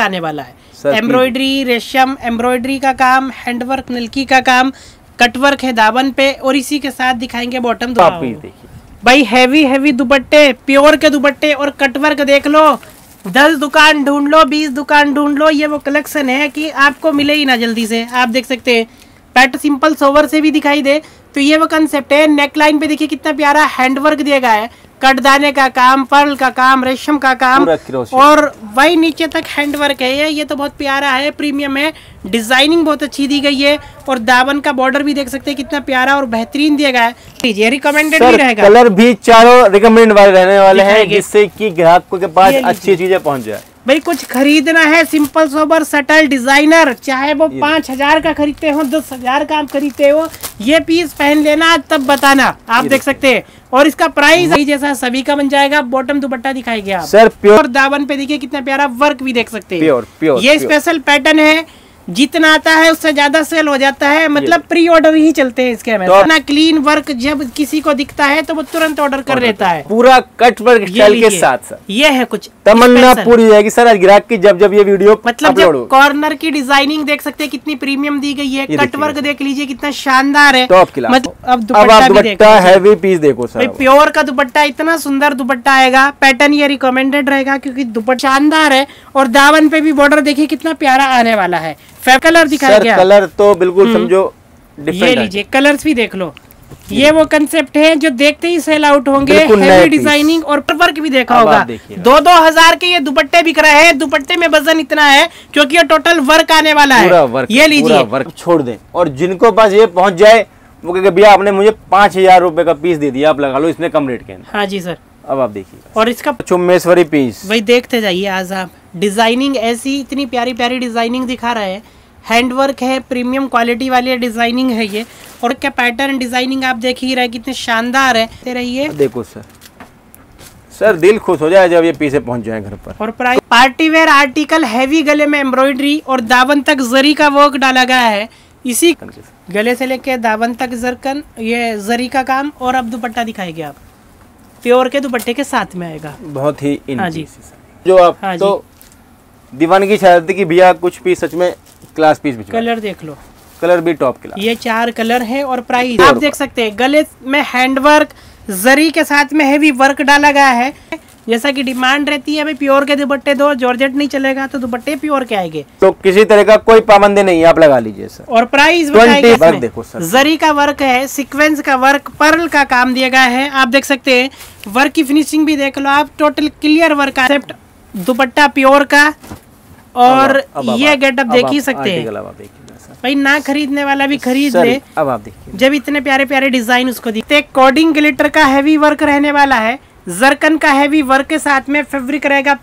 आने वाला है। एम्ब्रॉयडरी रेशम एम्ब्रॉयडरी का काम हैंडवर्क नलकी का काम कटवर्क है दावन पे और इसी के साथ दिखाएँगे बॉटम भाई हैवी हैवी दुपट्टे प्योर के दुपट्टे और कटवर्क देख लो। दस दुकान ढूंढ लो बीस दुकान ढूंढ लो ये वो कलेक्शन है कि आपको मिले ही ना जल्दी से। आप देख सकते हैं पैट सिंपल सोवर से भी दिखाई दे। तो ये वो कंसेप्ट है नेक लाइन पे देखिए कितना प्यारा हैंडवर्क दिया गया है। कटदाने का काम पर्ल का काम रेशम का काम और वही नीचे तक हैंडवर्क है ये। ये तो बहुत प्यारा है प्रीमियम है डिज़ाइनिंग बहुत अच्छी दी गई है और दावन का बॉर्डर भी देख सकते हैं कितना प्यारा और बेहतरीन दिया गया है। ये रिकमेंडेड भी रहेगा। कलर भी चारों रिकमेंड वाले रहने वाले हैं जिससे कि ग्राहकों के पास अच्छी चीज़ें पहुँच जाए। भाई कुछ खरीदना है सिंपल सोबर सटल डिज़ाइनर चाहे वो पाँच हज़ार का खरीदते हो दस हज़ार का आप खरीदते हो ये पीस पहन लेना तब बताना आप देख सकते हैं। और इसका प्राइस जैसा सभी का बन जाएगा बॉटम दुपट्टा दिखाई गया सर प्योर दावन पे देखिए कितना प्यारा वर्क भी देख सकते हैं। प्योर प्योर ये स्पेशल पैटर्न है जितना आता है उससे ज़्यादा सेल हो जाता है। मतलब प्री ऑर्डर ही चलते हैं इसके में। तो- इतना क्लीन वर्क जब किसी को दिखता है तो वो तुरंत ऑर्डर कर लेता है। पूरा कट वर्क स्टाइल के। साथ ये है कुछ तमन्ना पूरी हो जाएगी सर आज ग्राहक की जब जब ये वीडियो मतलब जब कॉर्नर की डिज़ाइनिंग देख सकते हैं कितनी प्रीमियम दी गई है कट वर्क देख लीजिए कितना शानदार है। टॉप क्लास मतलब अब दुपट्टा। हैवी पीस देखो सर प्योर का दुपट्टा इतना सुंदर दुपट्टा आएगा। पैटर्न ये रिकमेंडेड रहेगा क्योंकि दुपट्टा शानदार है और दावन पे भी बॉर्डर देखिए कितना प्यारा आने वाला है। कलर दिखाया गया कलर तो बिल्कुल समझो ये लीजिए कलर्स भी देख लो। ये वो कंसेप्ट है जो देखते ही सेल आउट होंगे हैवी। डिज़ाइनिंग और वर्क भी देखा होगा। दो दो हज़ार के ये दुपट्टे बिक रहे हैं दुपट्टे में वज़न इतना है क्योंकि ये टोटल वर्क आने वाला है। वर्क ये लीजिए। वर्क छोड़ दें। और जिनको पास ये पहुँच जाए वो कहेंगे भैया आपने मुझे पाँच हज़ार रूपए का पीस दे दिया आप लगा लो इसमें कम रेट के अंदर हाँ जी सर अब आप देखिए। और इसका चुम्बेश्वरी पीस वही देखते जाइए आज आप। डिज़ाइनिंग ऐसी इतनी प्यारी प्यारी डिज़ाइनिंग दिखा रहे हैं। हैंडवर्क है प्रीमियम क्वालिटी वाली डिज़ाइनिंग है ये। और क्या पैटर्न डिज़ाइनिंग आप देख ही रहे कितने शानदार है। दे रहिए देखो सर। सर दिल खुश हो जाए जब ये पीसे पहुँच जाए घर पर। और price party wear article heavy गले में एम्ब्रॉयडरी और दावन तक जरी का वर्क डाला गया है। इसी गले से लेके दावन तक जरकन ये जरी का काम और अब दुपट्टा दिखाएँगे आप। प्योर के दुपट्टे के साथ में आएगा। बहुत ही हाँ जी। जो आप हाँ तो चाहते कि भैया कुछ पीस सच में क्लास पीस भिजवा कलर देख लो। कलर भी टॉप क्लास ये चार कलर है और प्राइस आप देख सकते हैं गले में हैंडवर्क जरी के साथ में हैवी वर्क डाला गया है। जैसा कि डिमांड रहती है प्योर के दुपट्टे दो जॉर्जेट नहीं चलेगा तो दुपट्टे प्योर के आएँगे। तो किसी तरह का कोई पाबंदी नहीं है आप लगा लीजिए सर और प्राइस वर्क देखो सर। जरी का वर्क है सीक्वेंस का वर्क पर्ल का काम दिया गया है। आप देख सकते हैं वर्क की फिनिशिंग भी देख लो आप टोटल क्लियर वर्क कंसेप्ट दुपट्टा प्योर का और अब- अब- अब ये गेटअप देख ही सकते हैं। भाई ना खरीदने वाला भी खरीद ले। अब आप देखिए जब इतने प्यारे प्यारे डिज़ाइन उसको दिखते कोडिंग ग्लिटर का हैवी वर्क रहने वाला है। जरकन का हैवी वर्क के साथ में फेब्रिक रहेगा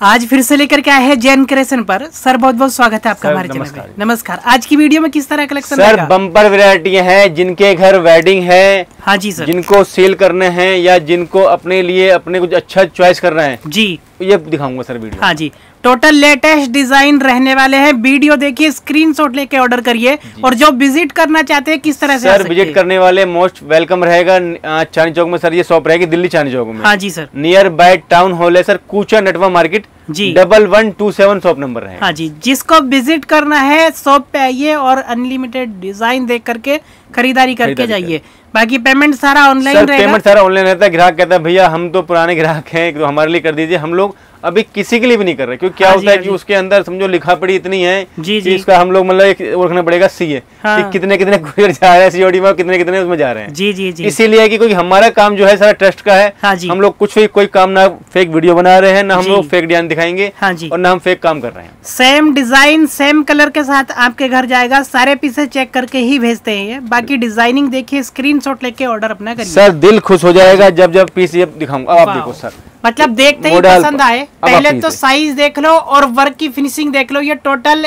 आज फिर से लेकर के आए हैं जैन क्रेशन पर। सर बहुत बहुत स्वागत है आपका हमारे चैनल। में। नमस्कार। आज की वीडियो में किस तरह कलेक्शन सर बम्पर वेरायटी है जिनके घर वेडिंग है हाँ जी सर। जिनको सेल करने हैं या जिनको अपने लिए अपने कुछ अच्छा चॉइस करना है। जी। ये दिखाऊँगा सर वीडियो। हाँ जी। टोटल लेटेस्ट डिज़ाइन रहने वाले हैं। वीडियो देखिए स्क्रीनशॉट लेके ऑर्डर करिए। और जो विज़िट करना चाहते हैं किस तरह से सर विज़िट करने वाले मोस्ट वेलकम रहेगा। चांदी चौक में सर ये शॉप रहेगी दिल्ली चांदी चौक में। हाँ जी sir near by town hall है सर कूचा नेटवर्क मार्केट जी। Double one two seven shop number है। हाँ जी जिसको विज़िट करना है शॉप पे आइए और अनलिमिटेड डिज़ाइन देख करके खरीदारी करके जाइए। बाकी पेमेंट सारा ऑनलाइन रहेगा। पेमेंट सारा ऑनलाइन रहता है। ग्राहक कहता है भैया हम तो पुराने ग्राहक हैं तो हमारे लिए कर दीजिए। हम लोग अभी किसी के लिए भी नहीं कर रहे क्योंकि क्या हाँ होता है हाँ कि उसके अंदर समझो लिखा पड़ी इतनी है जी, जी। इसका हम लोग मतलब एक रखना पड़ेगा सी है हाँ। कि कितने कितने कुरियर जा रहे हैं सीओडी में कितने कितने उसमें जा रहे हैं। जी जी जी। इसीलिए कि कोई हमारा काम जो है सारा ट्रस्ट का है। हाँ। हम लोग कुछ भी कोई काम ना फेक वीडियो बना रहे हैं ना हम लोग फेक डिज़ाइन दिखाएँगे हाँ और ना हम फेक काम कर रहे हैं। सेम डिज़ाइन सेम कलर के साथ आपके घर जाएगा सारे पीसेस चेक करके ही भेजते हैं बाकी डिज़ाइनिंग देखिए स्क्रीनशॉट लेके ऑर्डर अपना करिए। सर दिल खुश हो जाएगा जब जब पीस दिखाऊँगा। आप देखो सर। मतलब देखते ही पसंद आए। पहले तो साइज़ देख लो और वर्क की फिनिशिंग देख लो। ये टोटल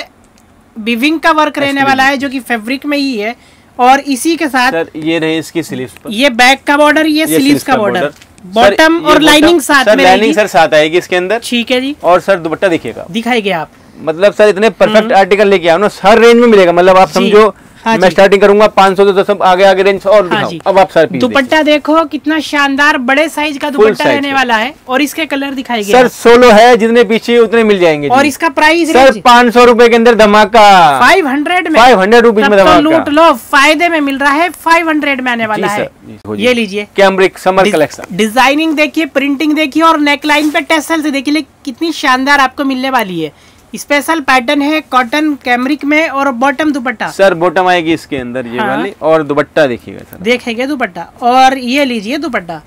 विविंग का वर्क रहने वाला है जो कि फैब्रिक में ही है। और इसी के साथ सर ये रहे इसकी स्लीव्स पर। ये बैक का बॉर्डर ये ये स्लीव्स का बॉर्डर बॉटम और लाइनिंग साथ सर में लाइनिंग सर साथ आएगी इसके अंदर। ठीक है जी। और सर दुपट्टा देखिएगा दिखाइए आप। मतलब सर इतने परफेक्ट आर्टिकल लेके आओ ना हर रेंज में मिलेगा। मतलब आप समझो हाँ मैं स्टार्टिंग करूँगा पाँच सौ तो सब आगे आगे रेंज और हाँ अब आप सर दुपट्टा देखो कितना शानदार बड़े साइज़ का दुपट्टा रहने वाला है और इसके कलर दिखाई सर सोलो है जितने पीछे उतने मिल जाएँगे और इसका प्राइस सर पाँच सौ रुपए के अंदर धमाका। फाइव हंड्रेड में। फाइव हंड्रेड रुपीज़ में तो लूट लो फ़ायदे में मिल रहा है फाइव हंड्रेड में आने वाला है। ये लीजिए। कैमरिक समर कलेक्शन डिज़ाइनिंग देखिए प्रिंटिंग देखिए और नेकलाइन पे टेसल से देखिए कितनी शानदार आपको मिलने वाली है। स्पेशल पैटर्न है कॉटन कैमरिक में और बॉटम दुपट्टा। सर बॉटम आएगी इसके अंदर ये हाँ। वाली और दुपट्टा देखिएगा सर। देखेंगे दुपट्टा। और ये लीजिए दुपट्टा।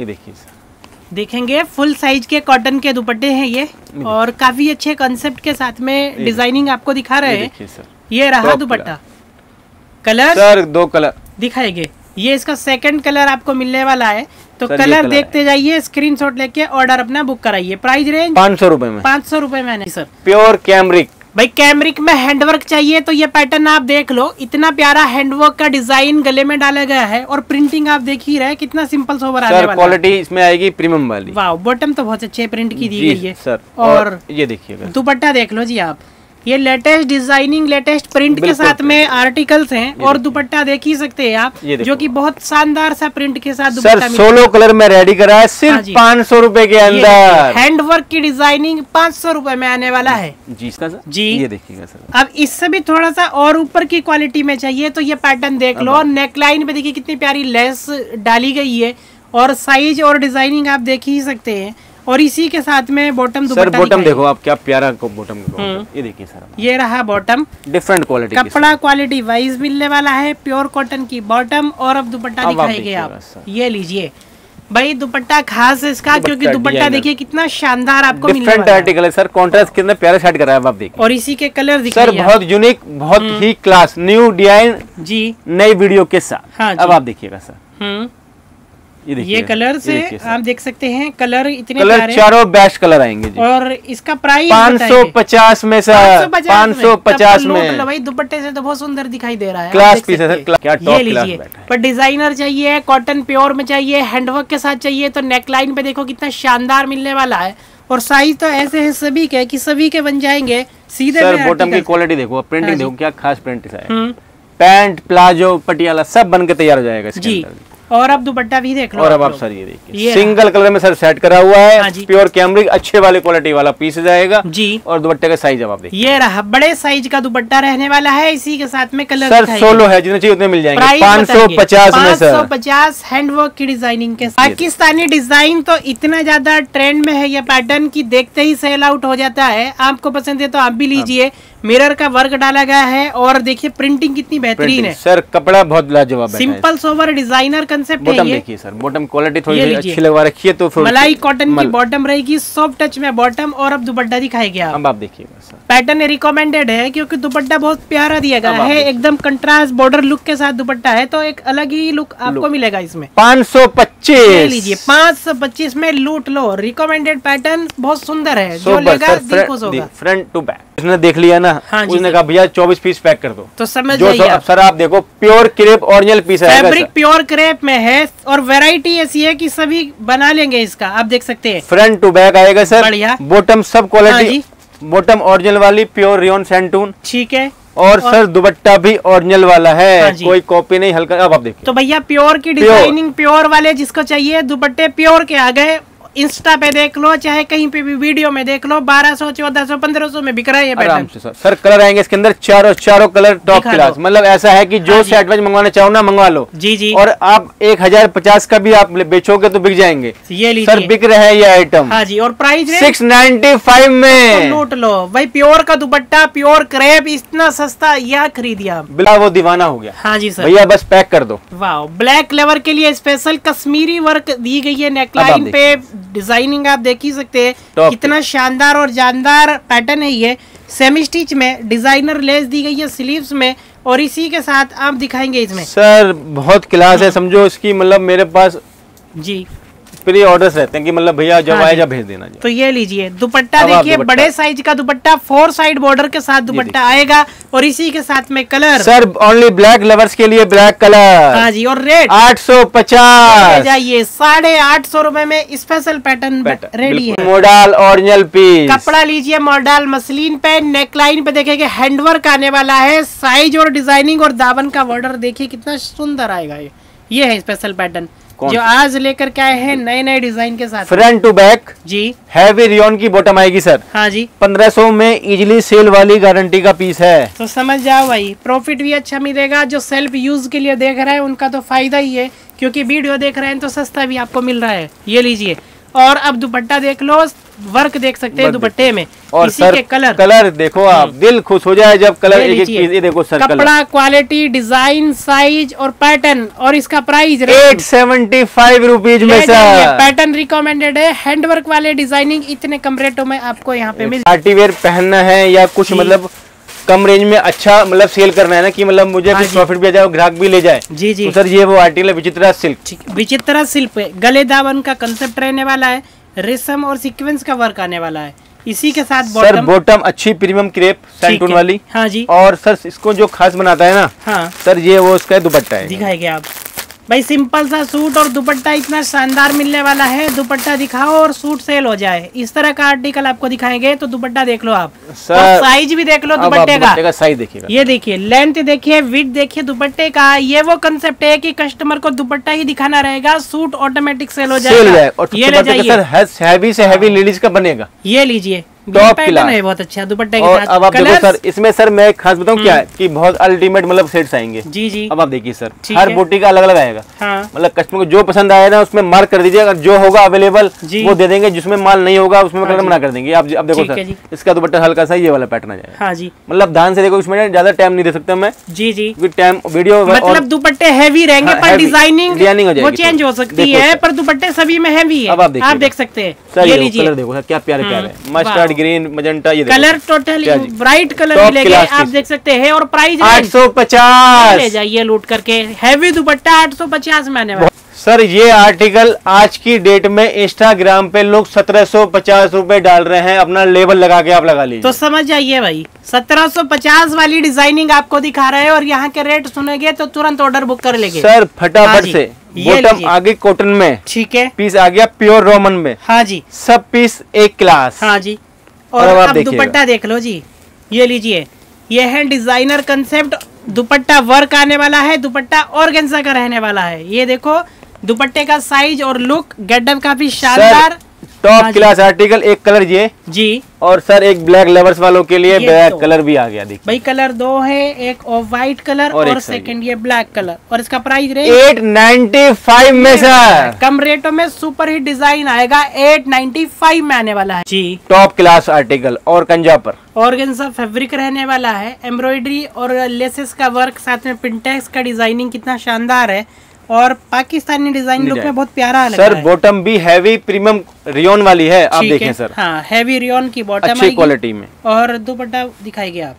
ये देखिए सर। देखेंगे फुल साइज़ के कॉटन के दुपट्टे हैं ये और काफ़ी अच्छे कंसेप्ट के साथ में डिज़ाइनिंग आपको दिखा रहे हैं। ये रहा दुपट्टा। कलर सर दो कलर दिखाएँगे। ये इसका सेकंड कलर आपको मिलने वाला है। तो कलर कलर देखते जाइए स्क्रीनशॉट लेके ऑर्डर अपना बुक कराइए। प्राइस रेंज पाँच सौ रुपए में। पाँच सौ रुपए में सर प्योर कैमरिक भाई कैमरिक में हैंडवर्क चाहिए तो ये पैटर्न आप देख लो। इतना प्यारा हैंडवर्क का डिज़ाइन गले में डाला गया है और प्रिंटिंग आप देख ही रहे कितना सिंपल सोबर आने सर वाला है। क्वालिटी इसमें आएगी प्रीमियम वाली। वाह बॉटम तो बहुत अच्छे प्रिंट की दी गई है। सर और और ये देखिए दुपट्टा देख लो जी आप। ये लेटेस्ट डिज़ाइनिंग लेटेस्ट प्रिंट के साथ में आर्टिकल्स हैं और दुपट्टा देख ही सकते हैं आप जो कि बहुत शानदार सा प्रिंट के साथ सर दुपट्टा सोलो कलर में रेडी करा है सिर्फ़। पाँच सौ रूपए के अंदर। हैंडवर्क की डिज़ाइनिंग पाँच सौ रूपए में आने वाला है। जी सर जी। ये देखिएगा सर। अब इससे भी थोड़ा सा और ऊपर की क्वालिटी में चाहिए तो ये पैटर्न देख लो। और नेकलाइन पे देखिए कितनी प्यारी लेस डाली गई है और साइज़ और डिज़ाइनिंग आप देख ही सकते हैं। और इसी के साथ में बॉटम सर बॉटम देखो आप क्या प्यारा बॉटम ये देखिए सर। ये रहा बॉटम डिफरेंट क्वालिटी कपड़ा क्वालिटी वाइज मिलने वाला है प्योर कॉटन की बॉटम और अब दुपट्टा दिखाएँगे आप ये लीजिए। भाई दुपट्टा खास है इसका क्योंकि दुपट्टा देखिए कितना शानदार आपको डिफरेंट आर्टिकल है। सर कॉन्ट्रास्ट कितना प्यारा सेट करा है आप देखिए। और इसी के कलर सर बहुत यूनिक बहुत ही क्लास न्यू डिज़ाइन जी। नई वीडियो के साथ। हाँ अब आप देखिएगा सर हम्म। ये देखिए ये कलर से आप देख सकते हैं कलर इतने कलर चारों बेस्ट कलर आएँगे जी। और इसका प्राइस पाँच सौ पचास में सर। पाँच सौ पचास में। भाई दुपट्टे से तो बहुत सुंदर दिखाई दे रहा है। देख piece है सर, क्या ये लीजिए। पर डिज़ाइनर चाहिए कॉटन प्योर में चाहिए हैंडवर्क के साथ चाहिए तो नेकलाइन पे देखो कितना शानदार मिलने वाला है। और साइज़ तो ऐसे है सभी के कि सभी के बन जाएँगे। सीधे सर बॉटम की क्वालिटी देखो हाँ प्रिंटिंग देखो क्या खास प्रिंट है। हम्म, पैंट प्लाजो पटियाला सब बन के तैयार हो जाएगा जी। और अब दुपट्टा भी देख लो और अब आप सर ये देखिए। सिंगल कलर में सर सेट करा हुआ हाँ। है। प्योर कैमरिक अच्छे वाले क्वालिटी वाला पीस जाएगा। जी। और दुपट्टे का साइज़ अब आप देखिए। ये रहा बड़े साइज़ का दुपट्टा रहने वाला है इसी के साथ में कलर सर सोलो है जितने चाहिए उतने मिल जाएँगे। पाँच सौ पचास में सर। पचास हैंडवर्क की डिज़ाइनिंग के पाकिस्तानी डिज़ाइन तो इतना ज़्यादा ट्रेंड में है ये पैटर्न की देखते ही सेल आउट हो जाता है। आपको पसंद है तो आप भी लीजिए। मिरर का वर्क डाला गया है और देखिए प्रिंटिंग कितनी बेहतरीन है। सर कपड़ा बहुत लाजवाब है सिंपल सोवर डिज़ाइनर कंसेप्ट है ये। देखिए सर बॉटम क्वालिटी थोड़ी अच्छी लगवा रखी है तो मलाई कॉटन की बॉटम रहेगी सॉफ्ट टच में बॉटम और अब दुपट्टा दिखाएँगे आप। अब आप देखिएगा सर पैटर्न रिकमेंडेड है क्योंकि दुपट्टा बहुत प्यारा दिया गया है एकदम कंट्रास्ट बॉर्डर लुक के साथ दुपट्टा है तो एक अलग ही लुक आपको मिलेगा इसमें। पाँच सौ पच्चीस। लीजिए पाँच सौ पच्चीस में लूट लो रिकमेंडेड पैटर्न बहुत सुंदर है। जो लेगा फ्रंट टू बैक देख लिया ना हाँ उसने कहा भैया चौबीस पीस पैक कर दो। तो समझ जो सर, आप। सर आप देखो प्योर क्रेप ओरिजिनल पीस आएगा फैब्रिक प्योर क्रेप में है और वैरायटी ऐसी है कि सभी बना लेंगे इसका आप देख सकते हैं। फ्रंट टू बैक आएगा सर। बढ़िया। बॉटम सब हाँ क्वालिटी जी। बॉटम ओरिजिनल वाली प्योर रियोन सेंटून। ठीक है। और और सर दुपट्टा भी ओरिजिनल वाला हाँ है। कोई कॉपी नहीं हल्का अब आप देखिए। तो भैया प्योर की डिज़ाइनिंग प्योर वाले जिसको चाहिए दुपट्टे प्योर के आ गए इंस्टा पे देख लो चाहे कहीं पे भी वीडियो में देख लो बारह सौ चौदह सौ पंद्रह सौ में बिक रहा है ये पैटर्न सर। सर कलर आएँगे इसके अंदर चारों चारों कलर टॉप क्लास मतलब ऐसा है कि जो हाँ सेट वाइज मंगवाना चाहो ना मंगवा लो। जी जी। और आप एक हज़ार पचास का भी आप बेचोगे तो बिक जाएँगे। ये सर बिक रहे हैं ये आइटम हाँ जी और प्राइस सिक्स नाइन्टी फाइव तो में लूट लो। भाई प्योर का दुपट्टा प्योर क्रेप इतना सस्ता यह खरीदिया बिला वो दीवाना हो गया। हाँ जी सर भैया बस पैक कर दो। वाह ब्लैक लेवर के लिए स्पेशल कश्मीरी वर्क दी गई है नेकलाइन पे। डिज़ाइनिंग आप देख ही सकते हैं। कितना शानदार और जानदार पैटर्न है ये। सेमी स्टिच में डिज़ाइनर लेस दी गई है स्लीव्स में और इसी के साथ आप दिखाएँगे इसमें। सर बहुत क्लास है समझो इसकी मतलब मेरे पास जी। प्री ऑर्डर्स रहते हैं कि मतलब भैया जब हाँ आए जब भेज देना तो ये लीजिए दुपट्टा देखिए बड़े साइज़ का दुपट्टा फोर साइड बॉर्डर के साथ दुपट्टा आएगा और इसी के साथ में colour sir only black lovers के लिए ब्लैक कलर हाँ जी और रेट आठ सौ पचास। जाइए साढ़े आठ सौ रूपए में स्पेशल पैटर्न रेडी है। मॉडल ओरिजिनल पीस कपड़ा लीजिए मॉडल मसलिन पे नेकलाइन पे देखेंगे हैंडवर्क आने वाला है। साइज़ और डिज़ाइनिंग और दावन का बॉर्डर देखिए कितना सुंदर आएगा ये। ये है स्पेशल पैटर्न जो आज लेकर के आए हैं नए नए डिज़ाइन के साथ। फ्रंट टू बैक जी। हैवी रियोन की बॉटम आएगी सर हाँ जी। 1500 में इजिली सेल वाली गारंटी का पीस है। तो समझ जाओ भाई प्रॉफिट भी अच्छा मिलेगा जो सेल्फ यूज़ के लिए देख रहे हैं उनका तो फ़ायदा ही है क्योंकि वीडियो देख रहे हैं तो सस्ता भी आपको मिल रहा है। ये लीजिए। और अब दुपट्टा देख लो वर्क देख सकते हैं दुपट्टे में। और इसी सर के कलर। कलर देखो आप दिल खुश हो जाए जब कलर एक एक ये देखो सर कपड़ा क्वालिटी डिज़ाइन साइज़ और पैटर्न और इसका price eight seventy five rupees में सर। पैटर्न रिकमेंडेड है। हैंडवर्क वाले डिज़ाइनिंग इतने कम रेटों में आपको यहाँ पे मिल पार्टी वेयर पहनना है या कुछ मतलब कम रेंज में अच्छा मतलब सेल करना है ना कि मतलब मुझे हाँ कुछ प्रॉफिट भी आ जाए और ग्राहक भी ले जाए। जी जी। तो सर ये वो आर्टिकल है विचित्रा सिल्क। विचित्रा सिल्क गले दावन का कंसेप्ट रहने वाला है रेशम और सीक्वेंस का वर्क आने वाला है। इसी के साथ बॉटम सर बॉटम बॉटम अच्छी प्रीमियम क्रेप सैंटून वाली। हाँ जी। और सर इसको जो खास बनाता है ना हाँ। सर ये वो उसका दुपट्टा है। दिखाएँगे आप। भाई सिंपल सा सूट और दुपट्टा इतना शानदार मिलने वाला है दुपट्टा दिखाओ और सूट सेल हो जाए। इस तरह का आर्टिकल आपको दिखाएँगे तो दुपट्टा देख लो आप। सर, और साइज़ भी देख लो दुपट्टे का। का साइज़ देखिए ये देखिए लेंथ देखिए विथ देखिए दुपट्टे का। ये वो कंसेप्ट है कि कस्टमर को दुपट्टा ही दिखाना रहेगा सूट ऑटोमेटिक सेल हो जाएगा। जाए ये ले जाइए। लेडीज़ का बनेगा। ये लीजिए। Class। है बहुत अच्छा दुपट्टे के और साथ अब आप देखो सर इसमें सर मैं एक खास बताऊँ क्या है कि बहुत अल्टीमेट मतलब सेट्स आएँगे। जी जी। अब आप देखिए सर हर। बोटी का अलग अलग आएगा। हाँ। मतलब कस्टमर को जो पसंद आया ना उसमें मार्क कर दीजिए अगर जो होगा अवेलेबल वो दे देंगे जिसमें माल नहीं होगा उसमें हाँ कलर। मना कर देंगे। आप अब देखो। सर इसका दुपट्टा हल्का सा ये वाला पैटर्न आ जाएगा। हाँ जी। मतलब ध्यान से देखो इसमें ज़्यादा टाइम नहीं दे सकता मैं। जी जी। टाइम वीडियो मतलब दुपट्टे हैवी रहेंगे हाँ, पर heavy, डिज़ाइनिंग हो जाएगी चेंज हो सकती है पर दुपट्टे सभी में हैवी है। आप देख सकते हैं। सर ये देखो सर क्या प्यारे प्यारे मस्टर्ड ग्रीन मजेंटा ये कलर टोटल ब्राइट कलर मिलेंगे आप देख सकते हैं और प्राइस आठ सौ पचास। ले पचास जाइए लूट करके। हैवी दुपट्टा आठ सौ पचास में आने वाला। सर ये आर्टिकल आज की डेट में इंस्टाग्राम पे लोग सत्रह सौ पचास रूपए डाल रहे हैं अपना लेबल लगा के आप लगा लीजिए। तो समझ जाइए भाई 1750 वाली डिज़ाइनिंग आपको दिखा रहे हैं और यहाँ के रेट सुनेंगे तो तुरंत ऑर्डर बुक कर लेंगे। सर हाँ फटाफट जी, से। बॉटम। आगे कॉटन में। ठीक है। पीस आ गया प्योर रोमन में। हाँ जी। सब पीस एक क्लास हाँ जी। और और अब आप दुपट्टा देख लो जी ये लीजिए। ये है डिज़ाइनर कंसेप्ट दुपट्टा वर्क आने वाला है दुपट्टा ऑर्गेन्जा का रहने वाला है। ये देखो दुपट्टे का साइज़ और लुक गेटअप काफ़ी शानदार। टॉप क्लास आर्टिकल एक कलर ये। जी। और सर एक ब्लैक लवर्स वालों के लिए ब्लैक तो। कलर भी आ गया देखिए। भाई कलर दो है एक ऑफ़ व्हाइट कलर और और, सेकंड ये। ब्लैक कलर और इसका price range eight ninety five में सर कम रेटों में सुपर हिट डिज़ाइन आएगा 895 में आने वाला है। जी। टॉप क्लास आर्टिकल और कंजा पर ऑर्गेन्जा फैब्रिक रहने वाला है। एम्ब्रॉयडरी और लेसेस का वर्क साथ में पिंटेक्स का डिज़ाइनिंग कितना शानदार है। और पाकिस्तानी डिज़ाइन लुक। में बहुत प्यारा लग सर रहा है। बॉटम भी हैवी प्रीमियम रियोन वाली है आप देखें है। सर। हाँ हैवी रियोन की बॉटम अच्छी क्वालिटी में। और दुपट्टा दिखाएँगे आप।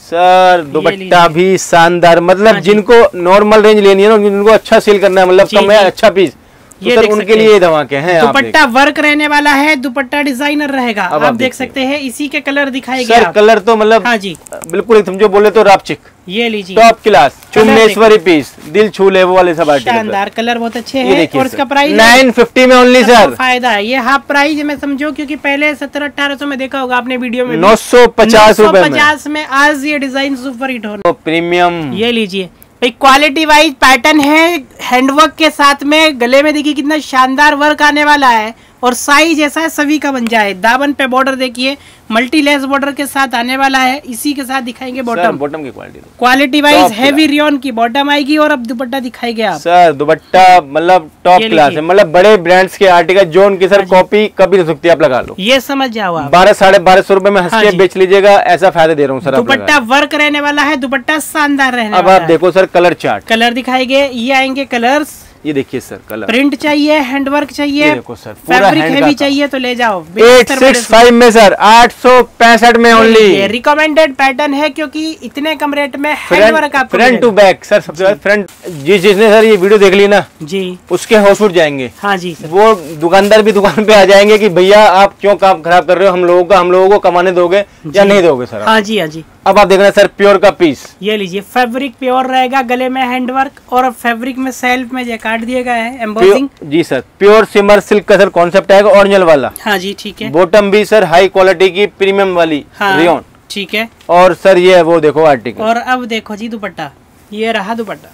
सर दुपट्टा भी शानदार मतलब हाँ जिनको नॉर्मल रेंज लेनी है ना जिनको अच्छा सेल करना है मतलब कम है अच्छा पीस तो ये देख उनके लिए धमाके हैं दुपट्टा वर्क रहने वाला है दुपट्टा डिज़ाइनर रहेगा। आप आप देख देखिए। सकते हैं। इसी के कलर दिखाएँगे सर कलर तो मतलब हाँ जी। बिल्कुल एक समझो बोले तो रापचिक। ये लीजिए। टॉप क्लास चुम्बेश्वरी पीस दिल छू ले वो वाले सब शानदार कलर बहुत अच्छे हैं और इसका प्राइस नाइन फिफ्टी में ओनली सर फ़ायदा है। ये हाफ़ प्राइस में समझो क्योंकि पहले सत्तर अठारह सौ में देखा होगा आपने वीडियो में नौ सौ पचास रूपए में। पचास में आज ये डिज़ाइन सुपर हिट तो प्रीमियम ये लीजिए। भाई क्वालिटी वाइज पैटर्न है हैंडवर्क के साथ में गले में देखिए कितना शानदार वर्क आने वाला है। और साइज़ ऐसा है सभी का बन जाए। दामन पे बॉर्डर देखिए मल्टी लेस बॉर्डर के साथ आने वाला है। इसी के साथ दिखाएँगे बॉटम बॉटम की quality quality wise heavy rayon की बॉटम आएगी और अब दुपट्टा दिखाएँगे आप सर दुपट्टा मतलब टॉप क्लास है। मतलब बड़े ब्रांड्स के आर्टिकल जो उनकी सर हाँ कॉपी कभी नहीं सकती आप लगा लो। ये समझ जाओ आप। बारह साढ़े बारह सौ रुपए में हंस हाँ के बेच लीजिएगा ऐसा फ़ायदा दे रहा हूँ सर दुपट्टा वर्क रहने वाला है दुपट्टा शानदार रहने अब आप देखो सर कलर चार्ट कलर दिखाएँगे ये आएँगे कलर्स ये देखिए सर कलर। प्रिंट चाहिए हैंडवर्क चाहिए देखो सर, फैब्रिक हैवी चाहिए तो ले जाओ एट सिक्स फाइव में सर आठ सौ पैंसठ में ओनली रिकमेंडेड पैटर्न है क्योंकि इतने कम रेट में हैंडवर्क आपको फ्रंट टू बैक सर सबसे पहले फ्रंट जिस जिसने सर ये वीडियो देख ली ना जी। उसके होश उठ जाएँगे। हाँ जी सर। वो दुकानदार भी दुकान पे आ जाएँगे की भैया आप क्यों काम खराब कर रहे हो? हम लोगों का हम लोगों को कमाने दोगे या नहीं दोगे सर? हाँ जी हाँ जी। अब आप देख रहे हैं सर प्योर का पीस ये लीजिए फैब्रिक प्योर रहेगा गले में हैंडवर्क और फैब्रिक में सेल्फ में जैकार्ड दिया गया है एम्बोसिंग जी सर प्योर सिमर सिल्क का सर कॉन्सेप्ट आएगा ओरिजिनल वाला। हाँ जी ठीक है। बॉटम भी सर हाई क्वालिटी की प्रीमियम वाली हाँ रेयन ठीक है। और सर ये है वो देखो आर्टिकल और अब देखो जी दुपट्टा ये रहा दुपट्टा।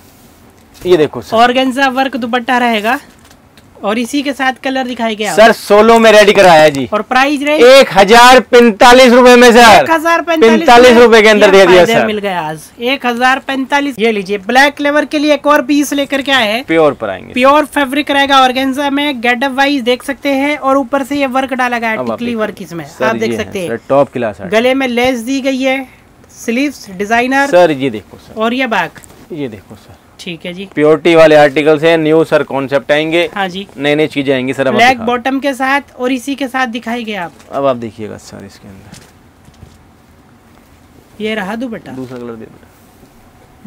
ये देखो सर। ऑर्गेन्जा वर्क दुपट्टा रहेगा। और इसी के साथ कलर दिखाई गया। सर सोलो में रेडी कराया जी। और प्राइस रहे एक हज़ार पैंतालीस रूपए में सर। एक हज़ार पैंतालीस रूपए के अंदर दे दिया सर। मिल गया आज। एक हज़ार पैंतालीस ये लीजिए ब्लैक लेवर के लिए एक और पीस लेकर के आए हैं। प्योर पर आएँगे। प्योर फेब्रिक रहेगा ऑर्गेन्जा में। गेटअप वाइज देख सकते हैं और ऊपर से ये वर्क डाला गया है टिकली वर्क इसमें। आप देख सकते हैं टॉप क्लास गले में लेस दी गई है स्लीव्स डिज़ाइनर सर ये देखो सर। और ये बैक ये देखो सर। ठीक है जी। प्योरिटी वाले आर्टिकल्स हैं न्यू सर कॉन्सेप्ट आएँगे। हाँ जी। नई नई चीज़ें आएँगी सर ब्लैक बॉटम के साथ और इसी के साथ दिखाई गया आप। अब आप देखिएगा सर इसके अंदर। ये रहा दुपट्टा। दूसरा कलर दे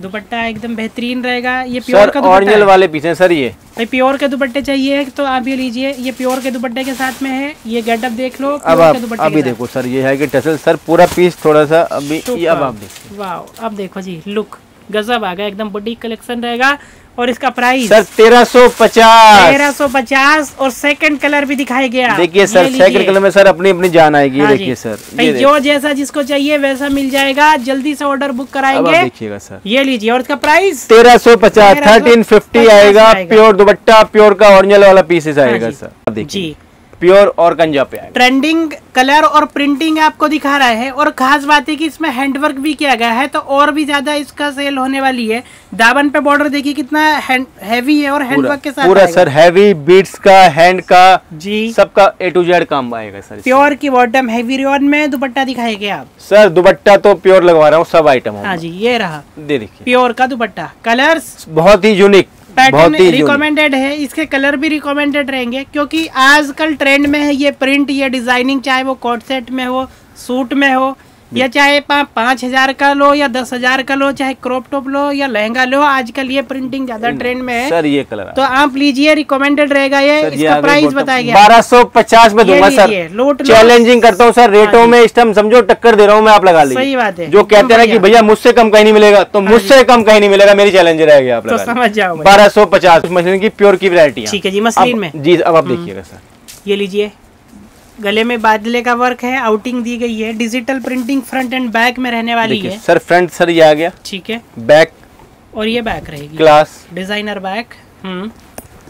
दुपट्टा एकदम बेहतरीन रहेगा। ये प्योर का ओरिजिनल वाले हैं सर ये। भाई प्योर के दुपट्टे चाहिए तो आप ये लीजिए ये प्योर के दुपट्टे के साथ में है। ये गेटअप देख लो अब आप अभी देखो सर ये है कि टसल सर पूरा पीस थोड़ा सा अभी ये अब आप देखो वाह अब देखो जी लुक गजब आ गया एकदम बुटीक कलेक्शन रहेगा। और इसका प्राइस सर तेरह सौ पचास। तेरह सौ पचास और सेकंड कलर भी दिखाई गया। देखिए सर सेकंड कलर में सर अपनी अपनी जान आएगी हाँ देखिए सर भाई ये जो जैसा जिसको चाहिए वैसा मिल जाएगा। जल्दी से ऑर्डर बुक अब कराएँगे। देखिएगा सर। ये लीजिए और इसका प्राइस तेरह सौ पचास थर्टीन फिफ्टी आएगा। प्योर दुपट्टा प्योर का ओरिजिनल वाला पीसेस हाँ आएगा सर। जी। प्योर और कंजा पे आएगा। ट्रेंडिंग कलर और प्रिंटिंग आपको दिखा रहा है और खास बात है कि इसमें हैंडवर्क भी किया गया है तो और भी ज़्यादा इसका सेल होने वाली है। दामन पे बॉर्डर देखिए कितना हैवी है और हैंडवर्क के साथ पूरा सर हैवी बीट्स का हैंड का जी। सबका ए टू जेड काम आएगा सर प्योर की बॉटम हैवी रियोन में दुपट्टा दिखाएँगे आप। सर दुपट्टा तो प्योर लगवा रहा हूँ सब आइटम हाँ जी ये रहा। दे देखिए प्योर का दुपट्टा। कलर बहुत ही यूनिक पैटर्न रिकमेंडेड है इसके कलर भी रिकमेंडेड रहेंगे क्योंकि आजकल ट्रेंड में है ये प्रिंट ये डिज़ाइनिंग चाहे वो कोट सेट में हो सूट में हो या चाहे पाँच हज़ार का लो या दस हज़ार का लो चाहे क्रॉप टॉप लो या लहंगा लो आजकल ये प्रिंटिंग ज़्यादा ट्रेंड में है। सर ये कलर तो आप लीजिए रिकमेंडेड रहेगा ये सर इसका प्राइस बताया गया बारह सौ पचास में दूँगा सर। लूट। चैलेंजिंग करता हूँ सर रेटों हाँ में इस टाइम समझो टक्कर दे रहा हूँ मैं आप लगा लीजिए। सही बात है। जो कहते हैं कि भैया मुझसे कम कहीं नहीं मिलेगा तो हाँ मुझसे कम कहीं नहीं मिलेगा मेरी चैलेंज रहेगी आप तो समझ जाओ। बारह सौ पचास मशीन की प्योर की वैरायटी ठीक है जी मसलिन में। जी अब आप देखिएगा सर। ये लीजिए। गले में बादले का वर्क है आउटिंग दी गई है digital printing front and back में रहने वाली है। सर फ्रंट सर ये आ गया। ठीक है। बैक और ये बैक रहेगी। Class designer back hmm.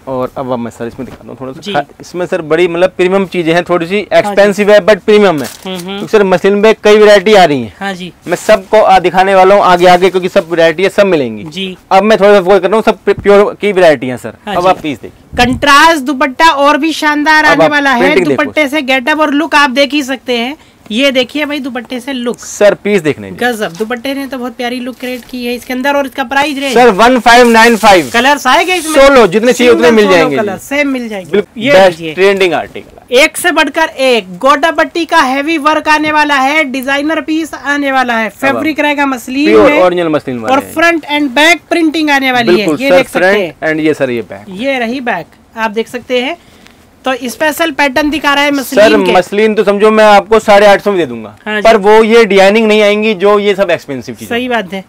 और अब अब मैं सर इसमें दिखाता हूँ थोड़ा सा। इसमें सर बड़ी मतलब प्रीमियम चीज़ें हैं थोड़ी सी एक्सपेंसिव है बट प्रीमियम है। हम्म, हम्म। सर मशीन में कई वैरायटी आ रही है। हाँ जी। मैं सबको दिखाने वाला हूँ आगे आगे क्योंकि सब वैरायटी है सब मिलेंगी। जी। अब मैं थोड़ा सा कर रहा हूँ सब प्योर की वैरायटी है सर। हाँ अब आप प्लीज़ देखिए। कंट्रास्ट दुपट्टा और भी शानदार आने वाला है। दुपट्टे से गेटअप और लुक आप देख ही सकते हैं। ये देखिए भाई दुपट्टे से लुक सर पीस देखने गजब दुपट्टे ने तो बहुत प्यारी लुक क्रिएट की है इसके अंदर और इसका price range sir one five nine five colours आएगा इसमें? सोलो जितने चाहिए उतने मिल जाएँगे। कलर सेम मिल जाएँगे। ये ट्रेंडिंग आर्टिकल एक से बढ़कर एक गोटा पट्टी का हैवी वर्क आने वाला है डिज़ाइनर पीस आने वाला है। फैब्रिक रहेगा मसलिन ओरिजिनल मशीन और फ्रंट एंड बैक प्रिंटिंग आने वाली है। ये देख सकते हैं। एंड ये सर ये बैक ये रही बैक आप देख सकते हैं तो स्पेशल पैटर्न दिखा रहा है सर मसलिन के। मसलिन तो समझो मैं आपको साढ़े आठ सौ में दे दूँगा। हाँ पर वो ये डिज़ाइनिंग नहीं आएँगी जो ये सब एक्सपेंसिव चीज़ सही बात है।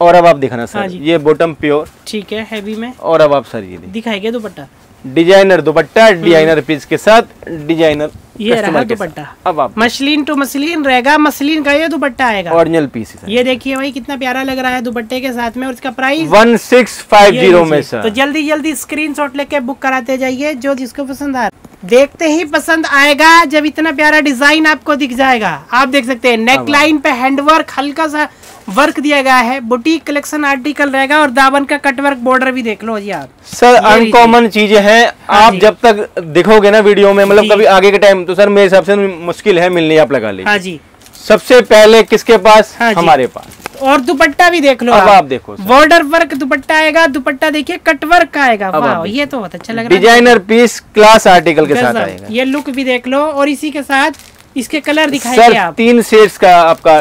और अब आप दिखाना सर हाँ ये बॉटम प्योर ठीक है हैवी में। और अब आप सर ये दिखाएगा दुपट्टा? डिज़ाइनर दुपट्टा डिज़ाइनर पीस के साथ डिज़ाइनर ये रहा। दुपट्टा। अब आप मसलिन टू मसलिन रहेगा मसलिन का ये दुपट्टा आएगा। ओरिजिनल पीस ये देखिए भाई कितना प्यारा लग रहा है दुपट्टे के साथ में और इसका price one six five zero में सर तो जल्दी जल्दी स्क्रीन शॉट लेके बुक कराते जाइए जो जिसको पसंद आ देखते ही पसंद आएगा जब इतना प्यारा डिज़ाइन आपको दिख जाएगा। आप देख सकते हैं नेक लाइन पे हैंडवर्क हल्का सा वर्क दिया गया है। बुटीक कलेक्शन आर्टिकल रहेगा और दामन का कटवर्क बॉर्डर भी देख लो जी आप। सर अनकॉमन चीज़ें हैं। हाँ आप जब तक देखोगे ना वीडियो में मतलब कभी आगे के टाइम तो सर मेरे हिसाब से मुश्किल है मिलनी आप लगा लीजिए। हाँ जी। सबसे पहले किसके पास? हाँ हमारे पास। और दुपट्टा भी देख लो अब आप। देखो बॉर्डर वर्क दुपट्टा आएगा दुपट्टा देखिए कट वर्क का आएगा वाह ये तो बहुत अच्छा लग रहा है। डिज़ाइनर पीस क्लास आर्टिकल के साथ आएगा। ये लुक भी देख लो और इसी के साथ इसके कलर दिखाएँगे आप। तीन सेट्स का आपका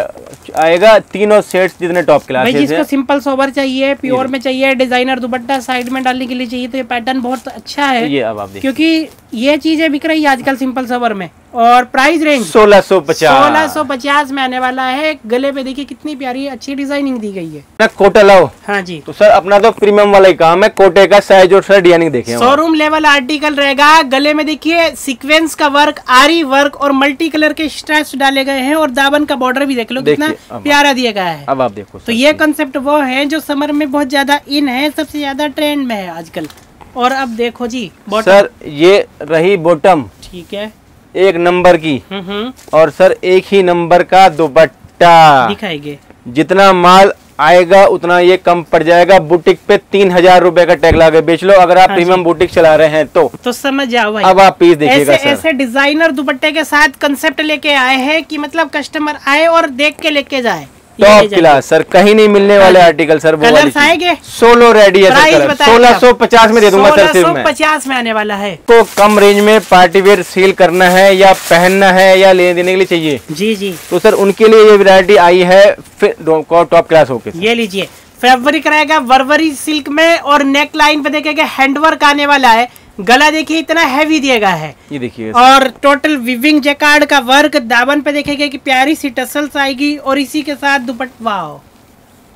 आएगा तीनों सेट्स जितने टॉप क्लास भाई जिसको सिंपल सोवर चाहिए प्योर में चाहिए डिज़ाइनर दुपट्टा साइड में डालने के लिए चाहिए तो ये पैटर्न बहुत अच्छा है। ये अब आप क्योंकि ये चीज़ें बिक रही है आजकल सिंपल सोबर में। और प्राइस रेंज सोलह सौ पचास। सोलह सौ पचास में आने वाला है। गले पे देखिए कितनी प्यारी अच्छी डिज़ाइनिंग दी गई है। ना कोटा लाओ। हाँ जी। तो सर अपना तो प्रीमियम वाला ही काम है। कोटे का साइज़ और सर डिज़ाइनिंग देखे शोरूम लेवल आर्टिकल रहेगा। गले में देखिए सीक्वेंस का वर्क आरी वर्क और मल्टी कलर के स्ट्रैप्स डाले गए हैं और दामन का बॉर्डर भी देख लो कितना प्यारा दिया गया है। अब आप देखो तो ये कंसेप्ट वो है जो समर में बहुत ज़्यादा इन है सबसे ज़्यादा ट्रेंड में है आजकल। और अब देखो जी सर ये रही बॉटम ठीक है। एक नंबर की। हम्म हम्म। और सर एक ही नंबर का दुपट्टा। दिखाएँगे। जितना माल आएगा उतना ये कम पड़ जाएगा। बुटीक पे तीन हज़ार रूपए का टैग लगा बेच लो। अगर आप हाँ प्रीमियम बुटीक चला रहे हैं तो। तो समझ जाओ भाई। अब आप पीस देखिएगा ऐसे ऐसे डिज़ाइनर दुपट्टे के साथ कंसेप्ट लेके आए हैं कि मतलब कस्टमर आए और देख के लेके जाए। टॉप क्लास सर कहीं नहीं मिलने वाले आर्टिकल सर चीज़। आएँगे? सोलो रेडी है सोलह सौ पचास में दे दूँगा सर सिर्फ़ मैं। पचास में आने वाला है। तो कम रेंज में पार्टी वेयर सील करना है या पहनना है या लेने देने के लिए चाहिए? जी जी। तो सर उनके लिए ये वैरायटी आई है टॉप क्लास होके ये लीजिए। फैब्रिक रहेगा वर्वरी सिल्क में और नेक लाइन पे देखेगा हैंडवर्क आने वाला है। गला देखिए इतना हैवी दिया गया है। ये देखिए और टोटल विविंग जैकार्ड का वर्क दामन पे देखेगा कि प्यारी सी टसल्स आएगी और इसी के साथ दुपट्टा वाओ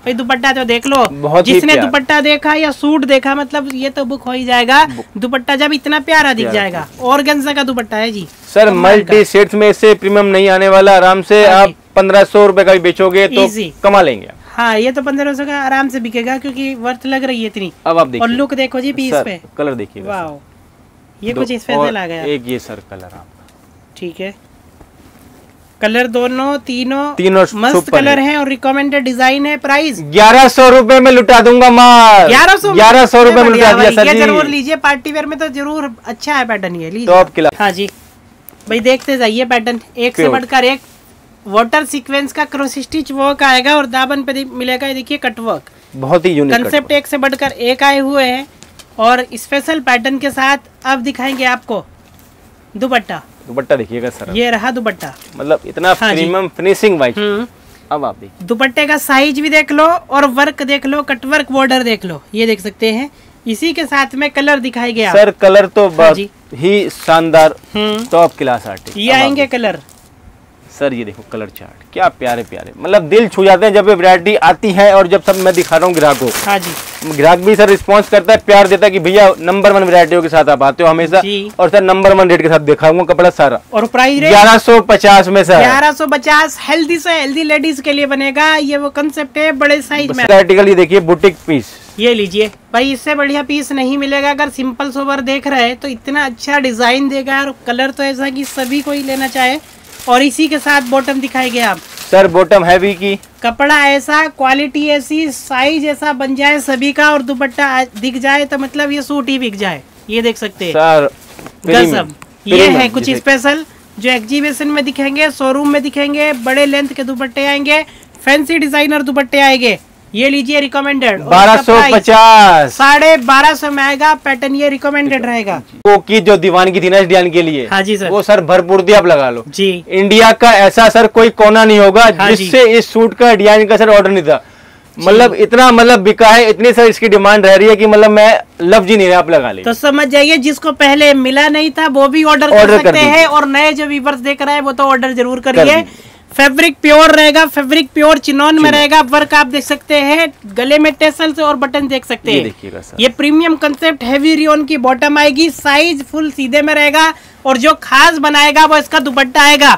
भाई दुपट्टा तो देख लो। बहुत जिसने दुपट्टा देखा या सूट देखा मतलब ये तो बुक हो ही जाएगा। दुपट्टा जब इतना प्यारा दिख जाएगा। और गंजा का दुपट्टा है जी। सर मल्टी सेट्स में से प्रीमियम नहीं आने वाला। आराम से हाँ आप पंद्रह सौ रुपये का भी बेचोगे तो कमा लेंगे हाँ ये तो पंद्रह सौ का आराम से बिकेगा क्योंकि वर्थ लग रही है इतनी। अब आप और लुक देखो जी पीस पे। कलर देखिएगा वाओ ये कुछ इस और आ गया। एक ये सर कलर आपका। ठीक है। कलर दोनों तीनों तीनों मस्त कलर है। और रिकमेंडेड डिज़ाइन है प्राइस ग्यारह सौ रुपये में लुटा दूँगा माल। ग्यारह सौ ग्यारह सौ रुपये में लुटा दिया सर ये ज़रूर लीजिए पार्टी वेयर में तो ज़रूर अच्छा है पैटर्न ये लीजिए। टॉप क्लास हाँ जी। भाई देखते जाइए पैटर्न एक से बढ़कर एक। वाटर सीक्वेंस का क्रॉस स्टिच वर्क आएगा और दामन पे मिलेगा ये देखिए कटवर्क बहुत ही यूनिक कंसेप्ट एक से बढ़कर एक आए हुए हैं। और स्पेशल पैटर्न के साथ अब दिखाएँगे आपको दुपट्टा। दुपट्टा देखिएगा सर। ये रहा दुपट्टा। मतलब इतना हाँ प्रीमियम फिनिशिंग वाइज हम्म। अब आप देखिए दुपट्टे का साइज़ भी देख लो और वर्क देख लो कटवर्क बॉर्डर देख लो। ये देख सकते हैं। इसी के साथ में कलर दिखाई गया सर कलर तो जी। ही शानदार टॉप क्लास आर्टिकल ये आएँगे कलर सर ये देखो कलर चार्ट क्या प्यारे प्यारे मतलब दिल छू जाते हैं जब ये वैरायटी आती है और जब सब मैं दिखा रहा हूँ ग्राहक को। हाँ जी। ग्राहक भी सर रिस्पांस करता है प्यार देता है कि भैया नंबर वन वैरायटियों के साथ आप आते हो हमेशा और सर नंबर वन रेट के साथ दिखाऊँगा कपड़ा सारा। और प्राइस ग्यारह सौ पचास में सर। ग्यारह सौ पचास हेल्दी से हेल्दी लेडीज़ के लिए बनेगा ये वो कंसेप्ट है बड़े साइज़ में। आर्टिकल ये देखिए बुटीक पीस ये लीजिए। भाई इससे बढ़िया पीस नहीं मिलेगा अगर सिंपल सोबर देख रहे हैं तो इतना अच्छा डिज़ाइन देगा और कलर तो ऐसा कि सभी को ही लेना चाहे। और इसी के साथ बॉटम दिखाएँगे आप। सर बॉटम हैवी की। कपड़ा ऐसा क्वालिटी ऐसी साइज़ ऐसा बन जाए सभी का और दुपट्टा दिख जाए तो मतलब ये सूट ही बिक जाए। ये देख सकते हैं। सर गजब ये है कुछ स्पेशल जो एग्जीबिशन में दिखेंगे शोरूम में दिखेंगे बड़े लेंथ के दुपट्टे आएँगे फैंसी डिज़ाइनर दुपट्टे आएँगे। ये लीजिए रिकमेंडेड बारह सौ पचास। साढ़े बारह सौ में आएगा पैटर्न ये रिकमेंडेड रहेगा। वो की जो दीवानगी थी ना इस डिज़ाइन के लिए हाँ जी सर। वो सर भरपूर दिया आप लगा लो। जी। इंडिया का ऐसा सर कोई कोना नहीं होगा हाँ जिससे इस सूट का डिज़ाइन का सर ऑर्डर नहीं था। मतलब इतना मतलब बिका है इतनी सर इसकी डिमांड रह रही है कि मतलब मैं लफ्ज ही नहीं रहा आप लगा ले। तो समझ जाइए जिसको पहले मिला नहीं था वो भी ऑर्डर कर सकते हैं और नए जो व्यूवर्स देख रहे हैं वो तो ऑर्डर ज़रूर करिए। फैब्रिक प्योर रहेगा फैब्रिक प्योर चिनॉन में रहेगा। वर्क आप देख सकते हैं गले में टेसल से और बटन देख सकते हैं। देखिएगा ये प्रीमियम कंसेप्ट हैवी रियोन की बॉटम आएगी साइज़ फुल सीधे में रहेगा और जो खास बनाएगा वो इसका दुपट्टा आएगा।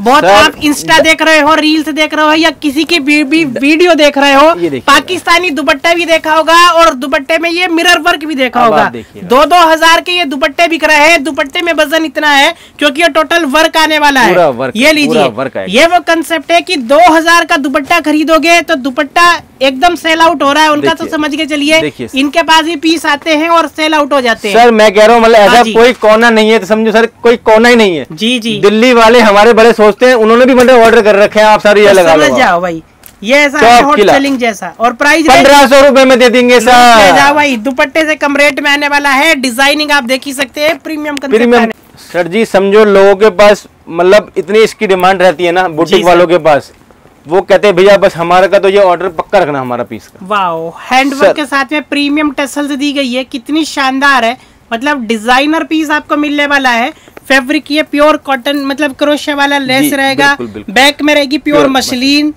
बहुत आप इंस्टा देख रहे हो रील्स देख रहे हो या किसी की भी, भी वीडियो देख रहे हो पाकिस्तानी दुपट्टा भी देखा होगा और दुपट्टे में ये मिरर वर्क भी देखा होगा। दो दो हज़ार के ये दुपट्टे बिक रहे हैं दुपट्टे में वज़न इतना है क्योंकि ये टोटल वर्क आने वाला है। ये लीजिए। ये वो कंसेप्ट है की दो हज़ार का दुपट्टा खरीदोगे तो दुपट्टा एकदम सेल आउट हो रहा है उनका तो समझ के चलिए इनके पास ही पीस आते हैं और सेल आउट हो जाते हैं। सर मैं कह रहा हूँ मतलब हाँ ऐसा कोई कोना नहीं है तो समझो सर कोई कोना ही नहीं है। जी जी। दिल्ली वाले हमारे बड़े सोचते हैं उन्होंने भी मतलब ऑर्डर कर रखे हैं आप सारे ये तो लगा समझ जाओ भाई ये ऐसा हॉट सेलिंग जैसा। और प्राइस पंद्रह सौ रुपए में दे देंगे सर। भाई दुपट्टे से कम रेट में आने वाला है डिज़ाइनिंग आप देख ही सकते हैं प्रीमियम प्रीमियम सर जी समझो लोगों के पास मतलब इतनी इसकी डिमांड रहती है ना बुटीक वालों के पास। वो कहते हैं भैया बस हमारा का तो ये ऑर्डर पक्का रखना हमारा पीस का। वाओ हैंडवर्क के साथ में प्रीमियम टसल्स दी गई है कितनी शानदार है। मतलब डिज़ाइनर पीस आपको मिलने वाला है। फैब्रिक ये प्योर कॉटन मतलब क्रोशे वाला लेस रहेगा। बैक में रहेगी प्योर Pure मसलिन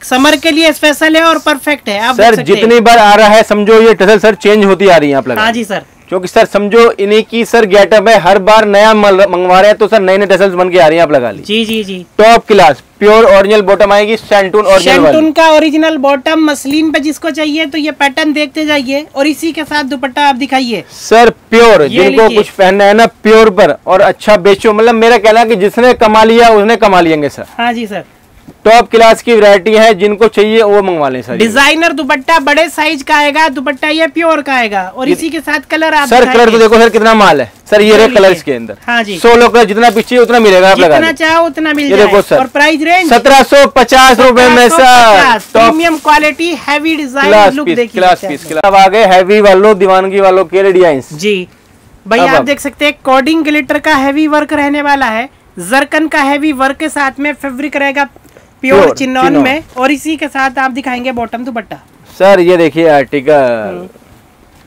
समर के लिए स्पेशल है और परफेक्ट है। आप सर जितनी बार आ रहा है समझो ये टसल सर चेंज होती आ रही है आप लगा। हाँ जी सर क्योंकि सर समझो इन्हीं की सर गेटअप है हर बार नया मंगवा रहे हैं तो सर नए नए टसल्स बन के आ रही हैं आप लगा ली। जी जी जी। Top class pure original bottom आएगी सेंटून ओरिजिनल सेंटून का ओरिजिनल बॉटम मसलिन पे जिसको चाहिए तो ये पैटर्न देखते जाइए और इसी के साथ दुपट्टा आप दिखाइए। सर प्योर जिनको कुछ पहनना है ना प्योर पर और अच्छा बेचो। मतलब मेरा कहना है कि जिसने कमा लिया उसने कमा लिया सर हाँ जी सर टॉप क्लास की वैरायटी है जिनको चाहिए वो मंगवा लें सर। डिज़ाइनर दुपट्टा बड़े साइज़ का आएगा दुपट्टा ये प्योर का आएगा और इसी के साथ कलर आप सर कलर तो देखो सर कितना माल है। सर ये रहे कलर इसके अंदर। हाँ जी। सोलह कलर जितना पीछे उतना मिलेगा आप लगा जितना चाहो उतना मिल देखो सर। और प्राइस रेंज सत्रह सौ पचास रूपए में sir premium quality heavy design class look piece देखिए क्लास पीस अब आ गए हैवी वालों दीवानगी वालों के डिज़ाइन जी। भाई आप देख सकते हैं कोडिंग ग्लिटर का हैवी वर्क रहने वाला है। जरकन का हैवी वर्क के साथ में फैब्रिक रहेगा प्योर Pure चिनॉन चिनॉन। में। और इसी के साथ आप दिखाएँगे बॉटम दुपट्टा। सर ये देखिए आर्टिकल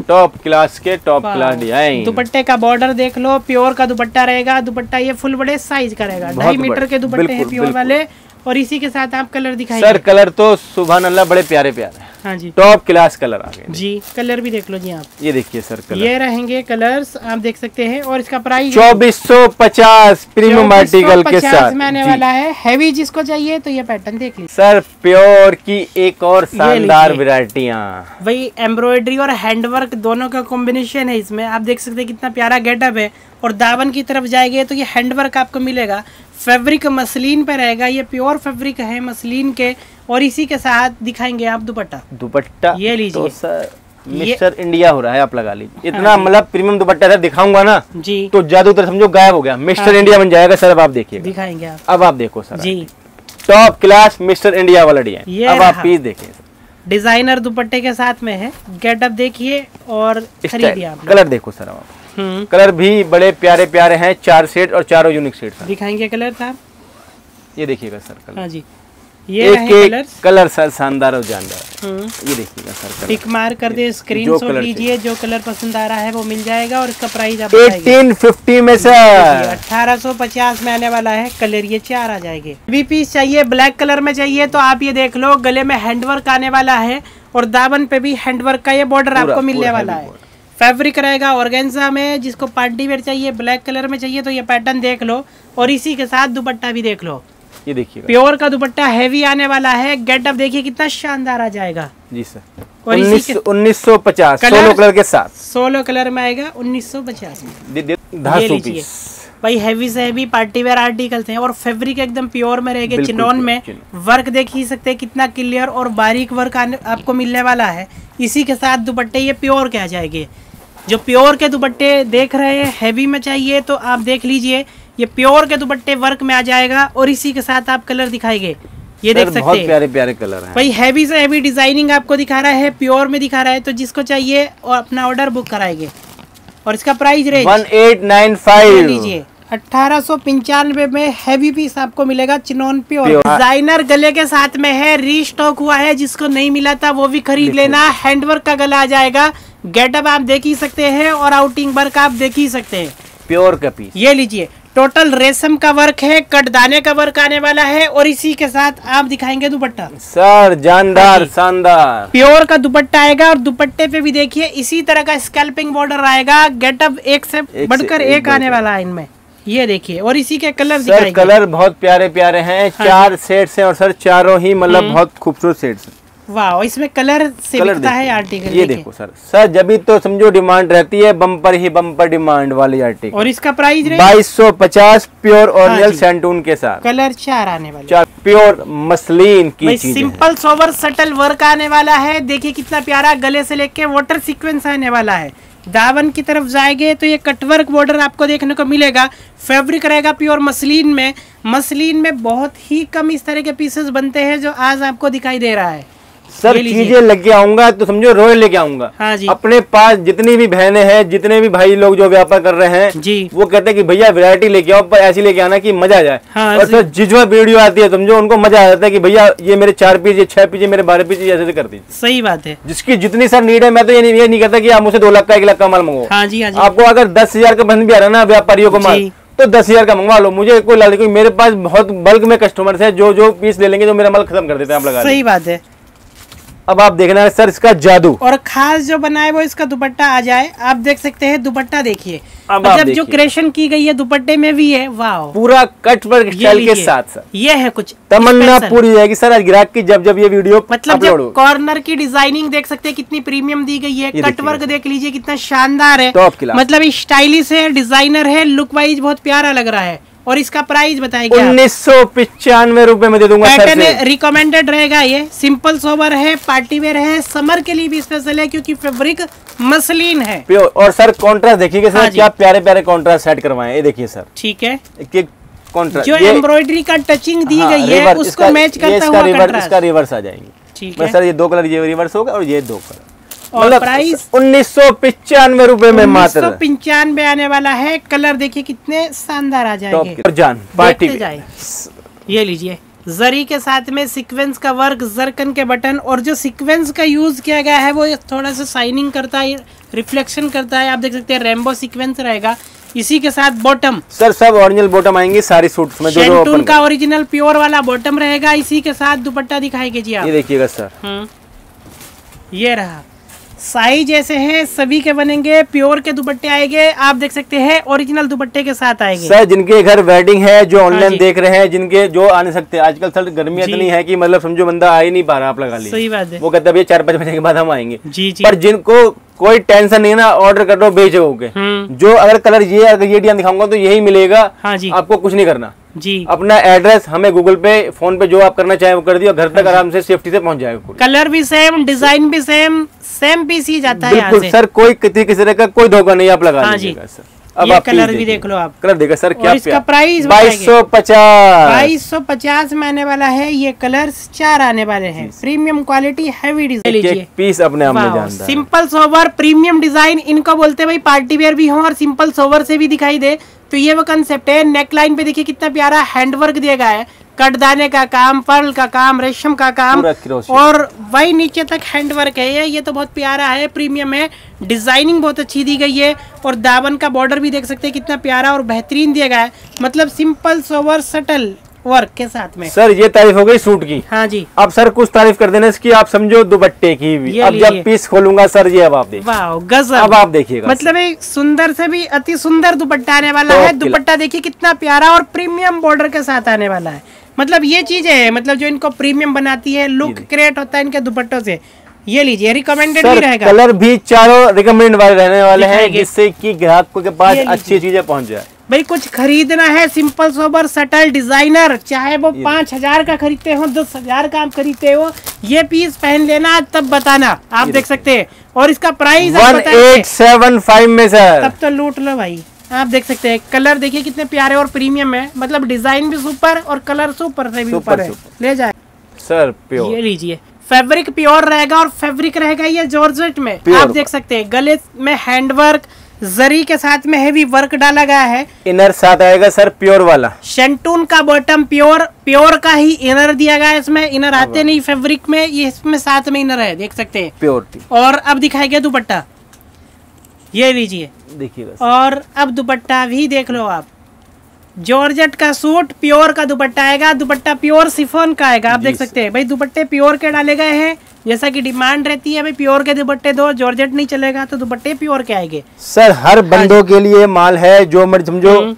टॉप क्लास के टॉप क्लास डिज़ाइन दुपट्टे का बॉर्डर देख लो प्योर का दुपट्टा रहेगा। दुपट्टा ये फुल बड़े साइज़ का रहेगा। ढाई मीटर के दुपट्टे हैं प्योर वाले। और इसी के साथ आप कलर सर कलर तो सुबह अल्लाह बड़े प्यारे प्यारे हैं। जी। टॉप क्लास कलर आ गए। जी कलर भी देख लो जी आप। ये देखिए सर कलर। ये रहेंगे कलर्स आप देख सकते हैं और इसका प्राइस चौबीस सौ पचास प्रीमियम आर्टिकल के साथ। में आने वाला है। हैवी जिसको चाहिए तो ये पैटर्न देख लीजिए। सर प्योर की एक और शानदार लीजिए। वही एम्ब्रॉयडरी और हैंडवर्क दोनों का कॉम्बिनेशन है इसमें। आप देख सकते हैं कितना प्यारा गेटअप है और दावन की तरफ़ जाएँगे तो ये हैंडवर्क आपको मिलेगा। फैब्रिक मसलिन पे रहेगा ये प्योर फैब्रिक है मसलिन के और इसी के साथ दिखाएँगे आप दुपट्टा। दुपट्टा? ये लीजिए। तो सर मिस्टर इंडिया हो रहा है आप लगा लीजिए। इतना हाँ मतलब प्रीमियम दुपट्टा सर दिखाऊँगा ना जी। तो जादू तरह समझो गायब हो गया। मिस्टर हाँ इंडिया बन जाएगा सर अब आप देखिए दिखाएँगे आप। अब आप देखो सर जी। टॉप क्लास मिस्टर इंडिया वाला ये डिज़ाइन अब आप पीस देखिए। डिज़ाइनर दुपट्टे के साथ में है। गेटअप देखिए और खरीदिए आप कलर देखो सर आप। कलर भी बड़े प्यारे प्यारे हैं चार सेट और चारों यूनिक सेट सर दिखाएँगे कलर साहब ये देखिएगा सर कलर। हाँ जी। ये एक रहे एक कलर सर शानदार और जानदार। हम्म। ये देखिएगा सर कलर। टिक मार कर दे स्क्रीन जो शॉट कलर लीजिए जो कलर पसंद आ रहा है वो मिल जाएगा और इसका प्राइस आप एटीन फिफ्टी में सर। अठारह सौ पचास में आने वाला है कलर ये चार आ जाएँगे। बी पीस चाहिए ब्लैक कलर में चाहिए तो आप ये देख लो गले में हैंडवर्क आने वाला है और दामन पे भी हैंडवर्क का ये बॉर्डर आपको मिलने वाला है। फैब्रिक रहेगा ऑर्गेन्जा में जिसको पार्टी वेयर चाहिए ब्लैक कलर में चाहिए तो ये पैटर्न देख लो। और इसी के साथ दुपट्टा भी देख लो। ये देखिएगा। प्योर का दुपट्टा हैवी आने वाला है। गेटअप देखिए कितना शानदार आ जाएगा। जी सर। और इसी उन्नीस सौ पचास कलर- सोलो कलर के साथ। सोलह कलर में आएगा उन्नीस सौ पचास भाई हैवी से हैवी पार्टी वेयर आर्टिकल्स हैं और फैब्रिक एकदम प्योर में रहेगा। चिनॉन में वर्क देख ही सकते हैं कितना क्लियर और बारीक वर्क आने आपको मिलने वाला है। इसी के साथ दुपट्टे ये प्योर के आ जाएँगे। जो प्योर के दुपट्टे देख रहे हैं हैवी में चाहिए तो आप देख लीजिए। ये प्योर के दुपट्टे वर्क में आ जाएगा और इसी के साथ आप कलर दिखाएँगे। ये देख सकते बहुत हैं। प्यारे प्यारे कलर हैं। भाई हैवी से हैवी डिज़ाइनिंग आपको दिखा रहा है प्योर में दिखा रहा है तो जिसको चाहिए और अपना ऑर्डर बुक कराएँगे। और इसका price rate one eight nine five. लीजिए। पंचानवे में हैवी पीस आपको मिलेगा चिनोन प्योर। डिज़ाइनर गले के साथ में है रीस्टॉक हुआ है जिसको नहीं मिला था वो भी खरीद लेना। हैंडवर्क का गला आ जाएगा। गेटअप आप देख ही सकते हैं और आउटिंग वर्क आप देख ही सकते हैं। प्योर का पीस ये लीजिए। टोटल रेशम का वर्क है कटदाने का वर्क आने वाला है और इसी के साथ आप दिखाएँगे दुपट्टा। सर जानदार हाँ शानदार। प्योर का दुपट्टा आएगा और दुपट्टे पे भी देखिए इसी तरह का स्कैल्पिंग बॉर्डर आएगा। गेटअप एक से बढ़कर एक एक आने वाला है इनमें। ये देखिए और इसी के कलर सर कलर बहुत प्यारे प्यारे हैं। हाँ चार सेट्स हैं और सर चारों ही मतलब बहुत खूबसूरत सेट्स हैं। वाह इसमें कलर से कलर बिकता है आर्टिकल ये देखो सर सर जब भी तो समझो डिमांड रहती है बम्पर ही बम्पर डिमांड वाली आर्टिकल और इसका प्राइस बाईस सौ पचास प्योर ओरिजिनल। सैंटून के साथ। कलर चार आने वाले। चार प्योर मसलिन की सिंपल सोवर सटल वर्क आने वाला है। देखिए कितना प्यारा गले से लेके वाटर सीक्वेंस आने वाला है। दावन की तरफ़ जाएँगे तो ये कटवर्क बॉर्डर आपको देखने को मिलेगा। फैब्रिक रहेगा प्योर मसलिन में। मसलिन में बहुत ही कम इस तरह के पीसेस बनते हैं जो आज आपको दिखाई दे रहा है। लीजिए। चीज़ें लेके आऊँगा तो समझो रॉयल लेके आऊँगा। हाँ जी। अपने पास जितनी भी बहनें हैं जितने भी भाई लोग जो व्यापार कर रहे हैं जी। वो कहते हैं कि भैया वैरायटी लेके आओ पर ऐसी लेके आना कि मज़ा आ जाए। हाँ और। सर जिजवा वीडियो आती है समझो उनको मज़ा आ जाता है कि भैया ये मेरे चार पीस ये छह पीस मेरे बारह पीस ऐसे कर दीजिए सही बात है। जिसकी जितनी सर नीड है मैं तो ये नहीं, ये नहीं कहता कि आप मुझे दो लाख का एक लाख का माल मंगवाओ। हाँ हाँ आपको अगर दस हज़ार का बंद भी आ रहा है ना व्यापारियों को माल तो दस हज़ार का मंगवा लो। मुझे कोई लाल मेरे पास बहुत बल्क में कस्टमर्स है जो जो पीस ले लेंगे जो मेरा माल खत्म कर देते हैं आप लगा सही बात है। अब आप देखना है सर इसका जादू। और खास जो बना है वो इसका दुपट्टा आ जाए। आप देख सकते हैं दुपट्टा देखिए। मतलब जो। क्रेशन की गई है दुपट्टे में भी है वाह पूरा कट ये स्टाइल के साथ सर। ये है कुछ तमन्ना। पूरी जाएगी सर आज ग्राहक की जब जब ये वीडियो मतलब जब कॉर्नर की डिज़ाइनिंग देख सकते हैं कितनी प्रीमियम दी गई है। कट वर्क देख लीजिए कितना शानदार है। मतलब स्टाइलिश है डिज़ाइनर है लुक वाइज बहुत प्यारा लग रहा है। और इसका प्राइस बताइए क्या? उन्नीस सौ पिचानवे रूपए में दे दूँगा पैटर्न रिकमेंडेड रहेगा ये। सिंपल सोवर है पार्टी वेयर है समर के लिए भी स्पेशल है क्योंकि फैब्रिक मसलिन है। प्योर और सर कॉन्ट्रास्ट देखिए हाँ सर जी। क्या प्यारे प्यारे कॉन्ट्रास्ट सेट करवाए ये देखिए सर। ठीक है। एक एक कॉन्ट्रास्ट जो एम्ब्रॉयडरी का टचिंग दी गई है उसको मैच करता हुआ इसका रिवर्स आ जाएँगे। ठीक है। सर ये दो कलर ये रिवर्स होगा और ये दो कलर और प्राइस उन्नीस सौ पिचानवे रूपए में मात्र। पंचानवे आने वाला है। कलर देखिए कितने शानदार आ जाएँगे। जान पार्टी जाए। ये लीजिए। जरी के साथ में सीक्वेंस का वर्क जरकन के बटन और जो सीक्वेंस का यूज़ किया गया है वो थोड़ा सा शाइनिंग करता है रिफ्लेक्शन करता है। आप देख सकते हैं रेमबो सीक्वेंस रहेगा। इसी के साथ बॉटम सर सब ओरिजिनल बॉटम आएँगे सारी सूट्स में जो जो का ओरिजिनल प्योर वाला बॉटम रहेगा। इसी के साथ दुपट्टा दिखाएँगे जी आप। ये देखिएगा सर। हम्म। ये रहा। साइज़ ऐसे हैं सभी के बनेंगे प्योर के दुपट्टे आएँगे आप देख सकते हैं ओरिजिनल दुपट्टे के साथ आएँगे। सर जिनके घर वेडिंग है जो हाँ ऑनलाइन देख रहे हैं जिनके जो आ नहीं सकते आजकल सर गर्मी इतनी है कि मतलब समझो बंदा आ ही नहीं पा रहा आप लगा लीजिए। सही बात है। वो कहता है चार पाँच बजे के बाद हम आएँगे। जी जी। पर जिनको कोई टेंशन नहीं है ना ऑर्डर कर दो के हम्म। जो अगर कलर ये अगर ये डिज़ाइन दिखाऊँगा तो यही मिलेगा। हाँ जी। आपको कुछ नहीं करना। जी। अपना एड्रेस हमें गूगल पे फ़ोन पे जो आप करना चाहे वो कर दिया घर हाँ तक आराम से सेफ्टी से पहुँच जाएगा कलर भी सेम डिज़ाइन भी सेम सेम पीस ही जाता है बिल्कुल सर कोई किसी किसी तरह का कोई धोखा नहीं आप लगा हाँ जी। सर अब ये आप कलर भी देख लो आप। कलर देखा सर क्या इसका प्राइस बाईस सौ पचास। बाईस सौ पचास में आने वाला है ये कलर्स चार आने वाले हैं। प्रीमियम क्वालिटी हैवी डिज़ाइन लीजिए। पीस अपने आप में सिंपल सोवर प्रीमियम डिज़ाइन इनको बोलते हैं भाई पार्टी वेयर भी हो और सिंपल सोवर से भी दिखाई दे। तो ये वो कंसेप्ट है नेक लाइन पे देखिए कितना प्यारा हैंडवर्क दिया गया है। कटदाने का काम पर्ल का काम रेशम का काम और वही नीचे तक हैंडवर्क है ये ये तो बहुत प्यारा है प्रीमियम है डिज़ाइनिंग बहुत अच्छी दी गई है और दावन का बॉर्डर भी देख सकते हैं कितना प्यारा और बेहतरीन दिया गया है। मतलब सिंपल सोवर सटल वर्क के साथ में। सर ये तारीफ़ हो गई सूट की। हाँ जी। अब सर कुछ तारीफ़ कर देना इसकी आप समझो दुपट्टे की भी। अब जब पीस खोलूँगा सर ये अब आप देखिए। गजब। अब आप देखिएगा मतलब एक सुंदर से भी अति सुंदर दुपट्टा आने वाला है। दुपट्टा देखिए कितना प्यारा और प्रीमियम बॉर्डर के साथ आने वाला है। मतलब ये चीज़ें है मतलब जो इनको प्रीमियम बनाती है लुक क्रिएट होता है इनके दुपट्टों से। ये लीजिए रिकमेंडेड भी रहेगा। कलर भी चारों रिकमेंड वाले रहने वाले हैं जिससे कि ग्राहक के पास अच्छी चीज़ें पहुँच जाए। भाई कुछ खरीदना है सिंपल सोबर सटल डिज़ाइनर चाहे वो पाँच हज़ार का खरीदते हो दस हज़ार का आप खरीदते हो ये पीस पहन लेना तब बताना। आप देख सकते हैं। और इसका price one eight seven five में सर तब तो लूट लो भाई। आप देख सकते हैं कलर देखिए कितने प्यारे और प्रीमियम है। मतलब डिज़ाइन भी सुपर और कलर सुपर से भी सुपर, ऊपर है ले जाए। सर प्योर ये लीजिए। फैब्रिक प्योर रहेगा और फैब्रिक रहेगा ये जॉर्जेट में। आप देख सकते हैं गले में हैंडवर्क जरी के साथ में हेवी वर्क डाला गया है। इनर साथ आएगा सर प्योर वाला। शेंटून का बॉटम प्योर प्योर का ही इनर दिया गया है इसमें। इनर आते नहीं फैब्रिक में ये इसमें साथ में इनर है देख सकते हैं। प्योरिटी और अब दिखाएगा दुपट्टा। ये लीजिए। देखिएगा और अब दुपट्टा भी देख लो आप। जॉर्जेट का सूट प्योर का दुपट्टा आएगा दुपट्टा प्योर सिफोन का आएगा। आप देख सकते हैं भाई दुपट्टे प्योर के डाले गए हैं जैसा कि डिमांड रहती है भाई प्योर के दुपट्टे दो जॉर्जेट नहीं चलेगा तो दुपट्टे प्योर के आएँगे। सर हर बंदों के लिए माल है जो मर्ज समझो हम्म।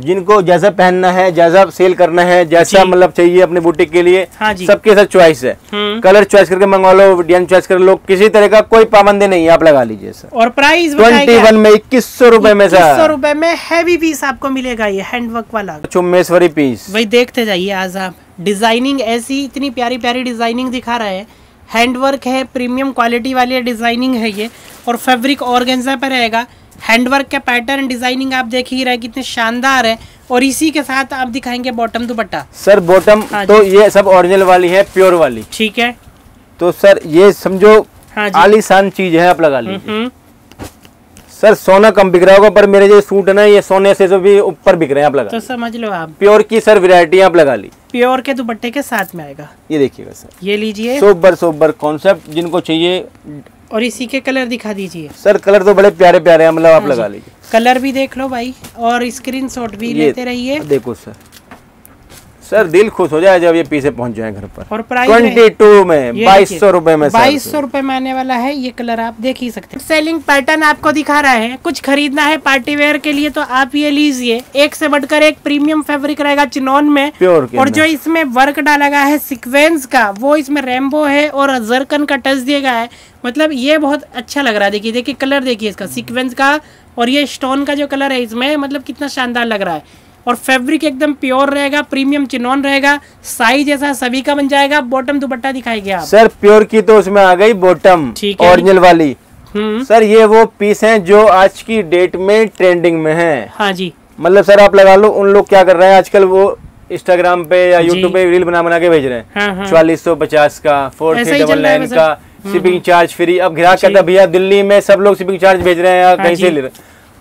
जिनको जैसा पहनना है जैसा सेल करना है जैसा मतलब चाहिए अपने बुटीक के लिए हाँ जी। सबके साथ चॉइस है। हम्म। कलर चॉइस करके मंगवा लो डिज़ाइन चॉइस कर लो किसी तरह का कोई पाबंदी नहीं है आप लगा लीजिए सर और प्राइस ट्वेंटी वन में इक्कीस सौ रूपए में सर सौ रुपए में हैवी पीस आपको मिलेगा ये हैंडवर्क वाला। चुम्बेश्वरी पीस भाई देखते जाइए आज आप। डिज़ाइनिंग ऐसी इतनी प्यारी प्यारी डिज़ाइनिंग दिखा रहे हैं। हैंडवर्क है प्रीमियम क्वालिटी वाली डिज़ाइनिंग है ये। और फैब्रिक ऑर्गेन्जा पे रहेगा। हैंडवर्क का पैटर्न डिज़ाइनिंग आप देख ही रहे कितने शानदार है। और इसी के साथ आप दिखाएँगे बॉटम दुपट्टा। सर बॉटम हाँ तो ये सब ओरिजिनल वाली है प्योर वाली। ठीक है। तो सर ये समझो हाँ आलीशान चीज़ है आप लगा लीजिए। हम्म। सर सोना कम बिक रहा होगा पर मेरे जो सूट है ना ये सोने से जो भी ऊपर बिक रहे हैं आप लगा तो समझ लो आप। प्योर की सर वेरायटी आप लगा ली प्योर के दुपट्टे के साथ में आएगा। ये देखिएगा सर। ये लीजिए। सोबर सोबर कॉन्सेप्ट जिनको चाहिए और इसी के कलर दिखा दीजिए। सर कलर तो बड़े प्यारे प्यारे हैं मतलब आप हाँ लगा लीजिए। कलर भी देख लो भाई और स्क्रीन शॉट भी लेते रहिए। देखो सर। सर दिल खुश हो जाए जब ये पीसे पहुँच जाए घर पर। और प्राइस ट्वेंटी टू में बाईस सौ रूपए में बाईस सौ रूपए में आने वाला है ये कलर आप देख ही सकते हैं। सेलिंग पैटर्न आपको दिखा रहे हैं कुछ खरीदना है पार्टी वेयर के लिए तो आप ये लीजिए। एक से बढ़कर एक प्रीमियम फेब्रिक रहेगा चिनोन में। प्योर और जो इसमें वर्क डाला गया है सिक्वेंस का वो इसमें रेम्बो है और जरकन का टच दिया गया है। मतलब ये बहुत अच्छा लग रहा है। देखिए देखिए कलर देखिए इसका सिक्वेंस का और ये स्टोन का जो कलर है इसमें मतलब कितना शानदार लग रहा है। और फैब्रिक एकदम प्योर रहेगा प्रीमियम चिनॉन रहेगा साइज़ ऐसा सभी का बन जाएगा बॉटम दुपट्टा दिखाएँगे आप सर प्योर की तो उसमें आ गई बॉटम ओरिजिनल वाली। हम्म। सर ये वो पीस हैं जो आज की डेट में ट्रेंडिंग में हैं। हाँ जी। मतलब सर आप लगा लो उन लोग क्या कर रहे हैं आजकल वो इंस्टाग्राम पे या यूट्यूब पे रील बना बना के भेज रहे हैं। हाँ हाँ। सौ पचास का फोर थ्री डबल नाइन का शिपिंग चार्ज फ्री अब ग्राहक कहता है, भैया दिल्ली में सब लोग शिपिंग चार्ज भेज रहे हैं या हाँ कहीं से ले रहे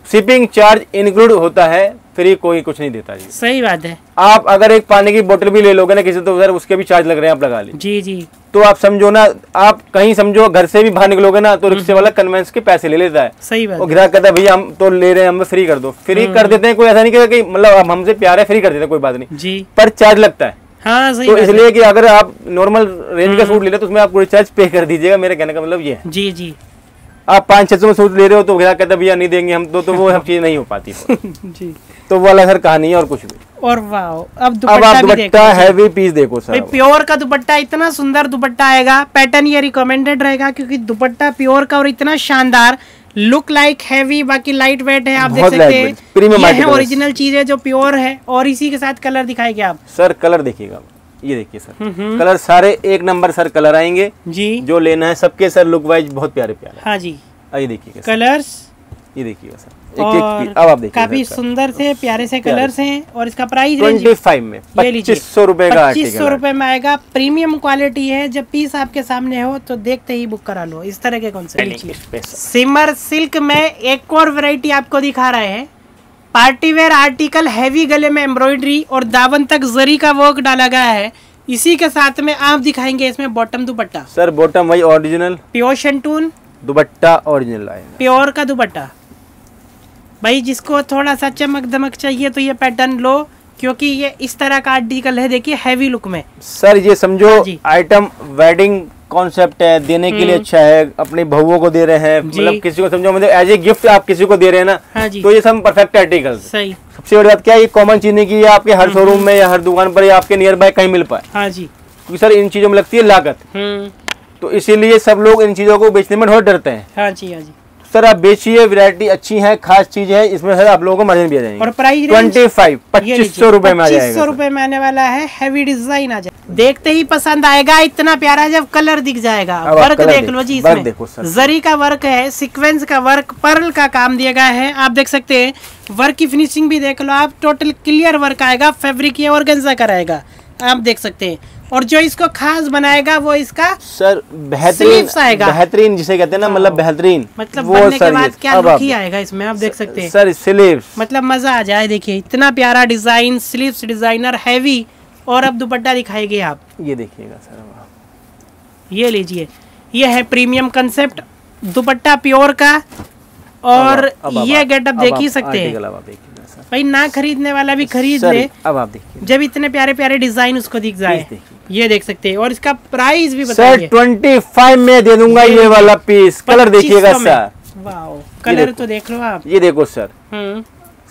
शिपिंग चार्ज इंक्लूड होता है फ्री कोई कुछ नहीं देता जी। सही बात है। आप अगर एक पानी की बोतल भी ले लोगे ना किसी तो सर उसके भी चार्ज लग रहे हैं आप लगा लीजिए। जी जी। तो आप समझो ना आप कहीं समझो घर से भी बाहर निकलोगे ना तो रिक्शे वाला कन्वेंस के पैसे ले लेता है। सही बात वो ग्राहक कहता है भैया हम तो ले रहे हैं हमें फ्री कर दो। फ्री कर देते हैं कोई ऐसा नहीं कहता कि मतलब हम हमसे प्यार है फ्री कर देते हैं कोई बात नहीं। जी। पर चार्ज लगता है। हाँ सही तो इसलिए कि अगर आप नॉर्मल रेंज का सूट ले रहे तो उसमें आप रिचार्ज पे कर दीजिएगा मेरे कहने का मतलब ये है। जी जी। आप पाँच छह सौ में सूट ले रहे हो तो ग्राहक कहता भैया नहीं देंगे हम तो, तो वो सब चीज़ नहीं हो पाती जी। तो वो वाला सर कहानी है और कुछ भी। और वाह अब अब दुपट्टा आप दुपट्टा हैवी पीस देखो सर प्योर का दुपट्टा इतना सुंदर दुपट्टा आएगा पैटर्न ये रिकमेंडेड रहेगा क्योंकि दुपट्टा प्योर का और इतना शानदार लुक लाइक हैवी बाकी लाइट वेट है आप देख सकते हैं। ये है ओरिजिनल चीज़ है जो प्योर है और इसी के साथ कलर दिखाएँगे आप सर कलर देखिएगा। ये देखिए सर। हम्म कलर सारे एक नंबर सर कलर आएँगे। जी। जो लेना है सबके सर लुक वाइज बहुत प्यारे प्यारे। हाँ जी। आइए देखिएगा सर कलर्स। ये देखिएगा सर। एक एक अब आप देखिए काफ़ी सुंदर से प्यारे से कलर्स हैं और इसका प्राइस ट्वेंटी फाइव में। ये पच्चीस सौ रुपए का पच्चीस सौ रुपए में आएगा। प्रीमियम क्वालिटी है। जब पीस आपके सामने हो तो देखते ही बुक करा लो। इस तरह के कौन से सिमर सिल्क में एक और वेरायटी आपको दिखा रहे हैं। पार्टी वेयर आर्टिकल हैवी गले में एम्ब्रॉयडरी और दावन तक जरी का वर्क डाला गया है। इसी के साथ में आप दिखाएँगे इसमें बॉटम दुपट्टा। सर बॉटम वही original pure shantoon dupatta original pure का दुपट्टा। भाई जिसको थोड़ा सा चमक दमक चाहिए तो ये पैटर्न लो क्योंकि ये इस तरह का आर्टिकल है देखिए हैवी लुक में। सर ये समझो हाँ आइटम वेडिंग कॉन्सेप्ट है देने के लिए अच्छा है अपने बहुओं को दे रहे हैं हम्म। मतलब किसी को समझो मतलब एज ए गिफ्ट आप किसी को दे रहे हैं ना हाँ तो ये सब परफेक्ट आर्टिकल सही। सबसे बड़ी बात क्या है ये कॉमन चीज़ नहीं की ये आपके हम्म। हर शोरूम में या हर दुकान पर या आपके नियर बाय कहीं मिल पाए। हाँ जी। क्योंकि सर इन चीज़ों में लगती है लागत। हम्म। तो इसीलिए सब लोग इन चीज़ों को बेचने में बहुत डरते हैं। हाँ जी हाँ जी। सर आप बेचिए वैरायटी अच्छी है खास चीज़ है इसमें सर आप लोगों को मार्जिन भी आ जाएँगे। और प्राइस ट्वेंटी फाइव पच्चीस सौ रुपए में आ जाएगा सौ। रुपए में आने वाला है हैवी डिज़ाइन आ जाए देखते ही पसंद आएगा इतना प्यारा जब कलर दिख जाएगा। वर्क देख लो जी इसमें। देखो सर। जरी का वर्क है सिक्वेंस का वर्क पर्ल का काम दिया गया है आप देख सकते हैं। वर्क की फिनिशिंग भी देख लो आप टोटल क्लियर वर्क आएगा फेब्रिक ये और गंजा का रहेगा आप देख सकते हैं। और जो इसको खास बनाएगा वो इसका सर बेहतरीन आएगा। बेहतरीन जिसे कहते हैं ना मतलब बेहतरीन। मतलब वो बनने के बाद क्या लुक आप- ही आएगा इसमें आप देख सकते हैं। Sir sleeves. मतलब मज़ा आ जाए देखिए इतना प्यारा डिज़ाइन स्लीव्स डिज़ाइनर हैवी और अब दुपट्टा दिखाएँगे आप। ये देखिएगा सर ये लीजिए ये है प्रीमियम कंसेप्ट दुपट्टा प्योर का और अब अब ये गेटअप देख ही सकते हैं। भाई ना खरीदने वाला भी खरीद ले। अब आप देखिए। जब इतने प्यारे प्यारे डिज़ाइन उसको दिख जाए। ये देख सकते हैं। और इसका प्राइस भी सर ट्वेंटी फाइव में दे दूँगा ये वाला पीस कलर देखिएगा सर वाह कलर तो देख लो आप। ये देखो सर हम्म।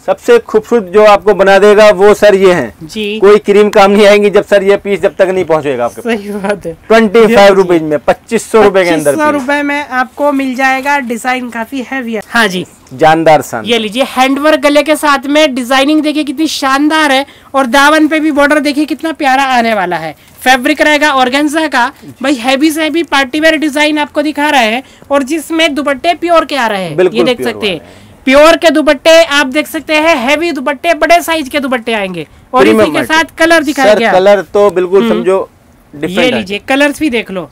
सबसे खूबसूरत जो आपको बना देगा वो सर ये है। जी। कोई क्रीम काम नहीं आएँगी जब सर ये पीस जब तक नहीं पहुंचेगा आपके सही बात है। ट्वेंटी फाइव रुपीज़ में पच्चीस सौ रूपए के अंदर सौ। रुपए में आपको मिल जाएगा डिज़ाइन काफ़ी हैवी है। हाँ जी। जानदार सन। ये लीजिए हैंडवर्क गले के साथ में डिज़ाइनिंग देखिए कितनी शानदार है और दावन पे भी बॉर्डर देखिए कितना प्यारा आने वाला है। फैब्रिक रहेगा ऑर्गेन्जा का। भाई हैवी से हैवी पार्टी वेयर डिज़ाइन आपको दिखा रहे हैं और जिसमें दुपट्टे प्योर के आ रहे हैं। ये देख सकते हैं। प्योर के दुपट्टे आप देख सकते हैं हैवी दुपट्टे बड़े साइज़ के दुपट्टे आएँगे। और इसी के साथ कलर दिखाया गया। कलर तो बिल्कुल हम्म। समझो ये लीजिए कलर्स भी देख लो।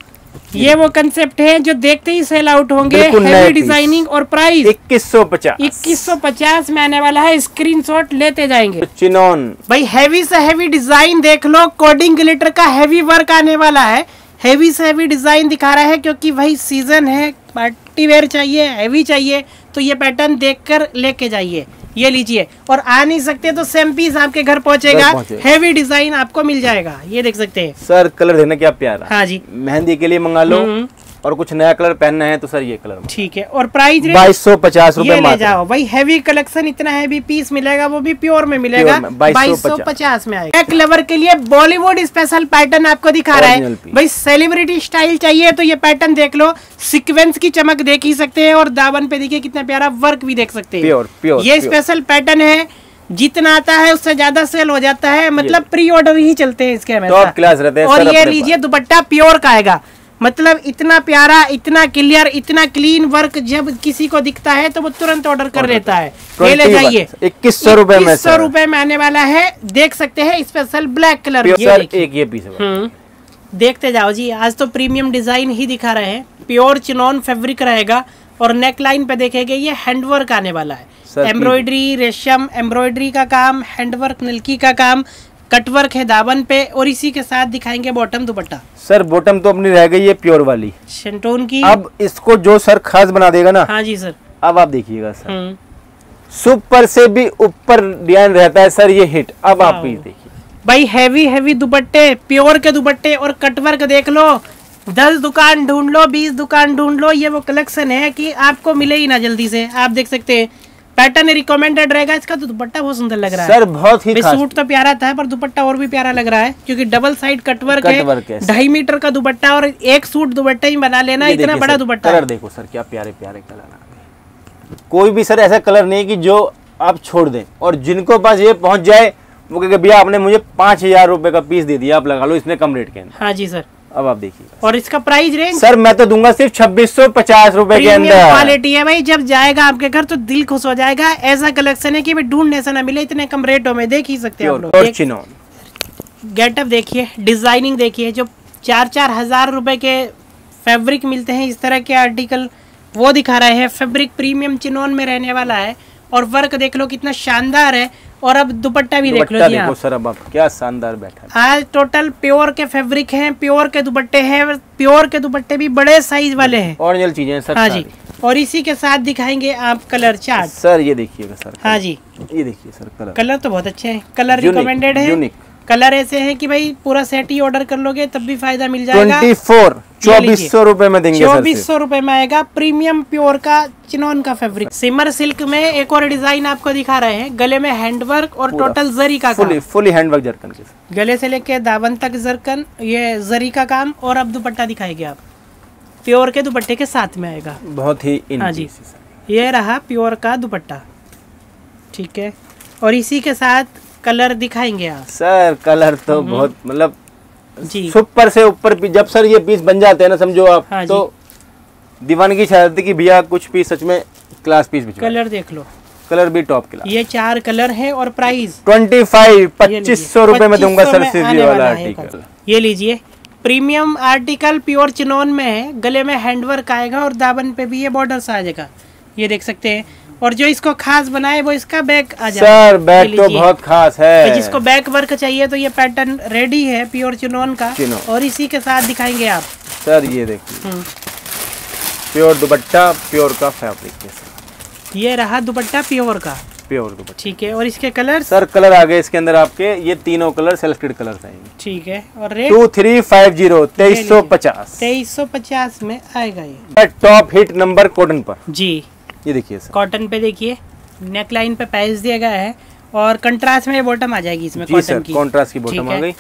ये वो कंसेप्ट है जो देखते ही सेल आउट होंगे हैवी डिज़ाइनिंग और प्राइस इक्कीस सौ पचास। इक्कीस सौ पचास में आने वाला है स्क्रीनशॉट लेते जाएँगे। चिनोन। भाई हैवी से हैवी डिज़ाइन देख लो कोडिंग ग्लिटर का हैवी वर्क आने वाला है। हैवी से हैवी डिज़ाइन दिखा रहा है क्योंकि भाई सीज़न है पार्टी वेयर चाहिए हैवी चाहिए। तो ये पैटर्न देखकर लेके जाइए। ये लीजिए। और आ नहीं सकते तो सेम पीस आपके घर पहुंचेगा। हैवी डिज़ाइन आपको मिल जाएगा। ये देख सकते हैं। सर कलर देना क्या प्यारा हाँ जी। मेहंदी के लिए मंगा लो। हम्म। और कुछ नया कलर पहनना है तो सर ये कलर ठीक है और प्राइस बाईस सौ पचास रूपए ले जाओ भाई हैवी कलेक्शन इतना हैवी पीस मिलेगा वो भी प्योर में मिलेगा। Pure में, 2250 बाईस सौ पचास में आएगा। एक लवर के लिए बॉलीवुड स्पेशल पैटर्न आपको दिखा रहा है। भाई सेलिब्रिटी स्टाइल चाहिए तो ये पैटर्न देख लो। सिक्वेंस की चमक देख ही सकते हैं और दावन पे देखिए कितना प्यारा वर्क भी देख सकते हैं। Pure, pure, ये स्पेशल पैटर्न है। जितना आता है उससे ज़्यादा सेल हो जाता है। मतलब प्री ऑर्डर ही चलते हैं इसके हमेशा। class रहते हैं और ये लीजिए दुपट्टा प्योर का आएगा। मतलब इतना प्यारा इतना क्लियर इतना क्लीन वर्क जब किसी को दिखता है तो वो तुरंत ऑर्डर कर लेता है। ये ले जाइए। इक्कीस सौ रूपए में सौ रुपए में आने वाला है। देख सकते हैं स्पेशल ब्लैक कलर ये एक ये पीस हम्म। देखते जाओ जी आज तो प्रीमियम डिज़ाइन ही दिखा रहे हैं। प्योर चिनॉन फैब्रिक रहेगा और नेक लाइन पे देखेंगे ये हैंडवर्क आने वाला है। एम्ब्रॉयडरी रेशम एम्ब्रॉयडरी का काम हैंडवर्क नलकी का काम। कटवर्क है दावन पे और इसी के साथ दिखाएँगे बॉटम दुपट्टा। सर बॉटम तो अपनी रह गई है प्योर वाली। शेंटोन की अब इसको जो सर खास बना देगा ना हाँ जी सर। अब आप देखिएगा सर। हम्म। सुपर से भी ऊपर डिज़ाइन रहता है सर ये हिट अब आप वाओ। देखिए। भाई हैवी हैवी दुपट्टे प्योर के दुपट्टे और कटवर्क देख लो। दस दुकान ढूंढ लो बीस दुकान ढूंढ लो ये वो कलेक्शन है कि आपको मिले ही ना जल्दी से। आप देख सकते हैं पैटर्न रिकमेंडेड रहेगा इसका तो दुपट्टा बहुत सुंदर लग रहा है। सर बहुत ही सूट तो प्यारा था पर दुपट्टा और भी प्यारा लग रहा है क्योंकि डबल साइड कटवर्क है। ढाई मीटर का दुपट्टा और एक सूट दुपट्टा ही बना लेना इतना बड़ा दुपट्टा कलर देखो सर क्या प्यारे प्यारे कलर कोई भी सर ऐसा कलर नहीं कि जो आप छोड़ दें और जिनको पास ये पहुँच जाए वो कहेंगे भैया आपने मुझे पाँच हज़ार रुपए का पीस दे दिया आप लगा लो इसमें कम रेट के अंदर हाँ जी सर। अब आप देखिएगा। और इसका प्राइस रेंज सर मैं तो दूँगा सिर्फ़ छब्बीस सौ पचास रुपए के अंदर। क्वालिटी है भाई जब जाएगा आपके घर तो दिल खुश हो जाएगा। ऐसा कलेक्शन है कि भाई ढूँढने से ना मिले इतने कम रेटों में देख ही सकते हैं गेटअप देखिए डिज़ाइनिंग देखिए जो चार चार हज़ार रुपए के फैब्रिक मिलते हैं इस तरह के आर्टिकल वो दिखा रहे हैं। फैब्रिक प्रीमियम चिनोन में रहने वाला है। और वर्क देख लो कितना शानदार है। और अब दुपट्टा भी देख लो जी देखो सर अब आप क्या शानदार बैठा है। आज टोटल प्योर के फैब्रिक हैं प्योर के दुपट्टे हैं प्योर के दुपट्टे भी बड़े साइज़ वाले हैं। ओरिजिनल चीज़ें हैं सर हाँ जी और इसी के साथ दिखाएँगे आप कलर चार्ट सर ये देखिएगा सर हाँ जी। ये देखिए सर कलर कलर तो बहुत अच्छे हैं। कलर रिकमेंडेड है। unique। कलर ऐसे हैं कि भाई पूरा सेट ही ऑर्डर कर लोगे तब भी फ़ायदा मिल जाएगा। ट्वेंटी फोर चौबीस सौ रुपए में देंगे चौबीस सौ रुपए में आएगा प्रीमियम प्योर का चिनोन का फैब्रिक सिमर सिल्क में एक और डिज़ाइन आपको दिखा रहे हैं। गले में हैंडवर्क और टोटल जरी का फुली काम। फुली हैंडवर्क जरकन के। गले से लेके दावन तक जरकन ये जरी का काम और अब दुपट्टा दिखाएँगे आप। प्योर के दुपट्टे के साथ में आएगा। बहुत ही हाँ जी। ये रहा प्योर का दुपट्टा। ठीक है। और इसी के साथ कलर दिखाएँगे आप? सर कलर तो हम्म। बहुत मतलब जी। सुपर से ऊपर जब सर ये पीस बन जाते हैं ना समझो आप हाँ। तो दीवानगी जाती कि भैया कुछ पीस सच में क्लास पीस कलर देख लो। कलर भी टॉप क्लास ये चार कलर है और प्राइस ट्वेंटी फाइव पच्चीस सौ रूपए में दूँगा सर ये वाला आर्टिकल ये लीजिए। प्रीमियम आर्टिकल प्योर चिनोन में है गले में हैंडवर्क आएगा और दामन पे भी ये बॉर्डर आ जाएगा। ये देख सकते हैं। और जो इसको खास बनाए वो इसका बैक आ जाए। सर बैग तो बहुत खास तो है जिसको बैक वर्क चाहिए तो ये पैटर्न रेडी है प्योर चिनोन का। चिनोन। और इसी के साथ दिखाएँगे आप। सर ये देखिए। हम्म, प्योर दुपट्टा प्योर का फैब्रिक ये रहा दुपट्टा प्योर का। प्योर दुपट्टा। ठीक है और इसके कलर सर कलर आ गए इसके अंदर आपके ये तीनों कलर सेलेक्टेड कलर आएँगे। ठीक है और rate? Two three five zero तेईस सौ पचास। तेईस सौ पचास में आएगा ये। टॉप हिट नंबर कॉटन पर। जी। ये देखिए सर। कॉटन पे देखिए नेक लाइन पे पैच दिया गया है और कंट्रास्ट में ये बॉटम आ जाएगी इसमें कॉटन की। कॉन्ट्रास्ट की बॉटम आ गई।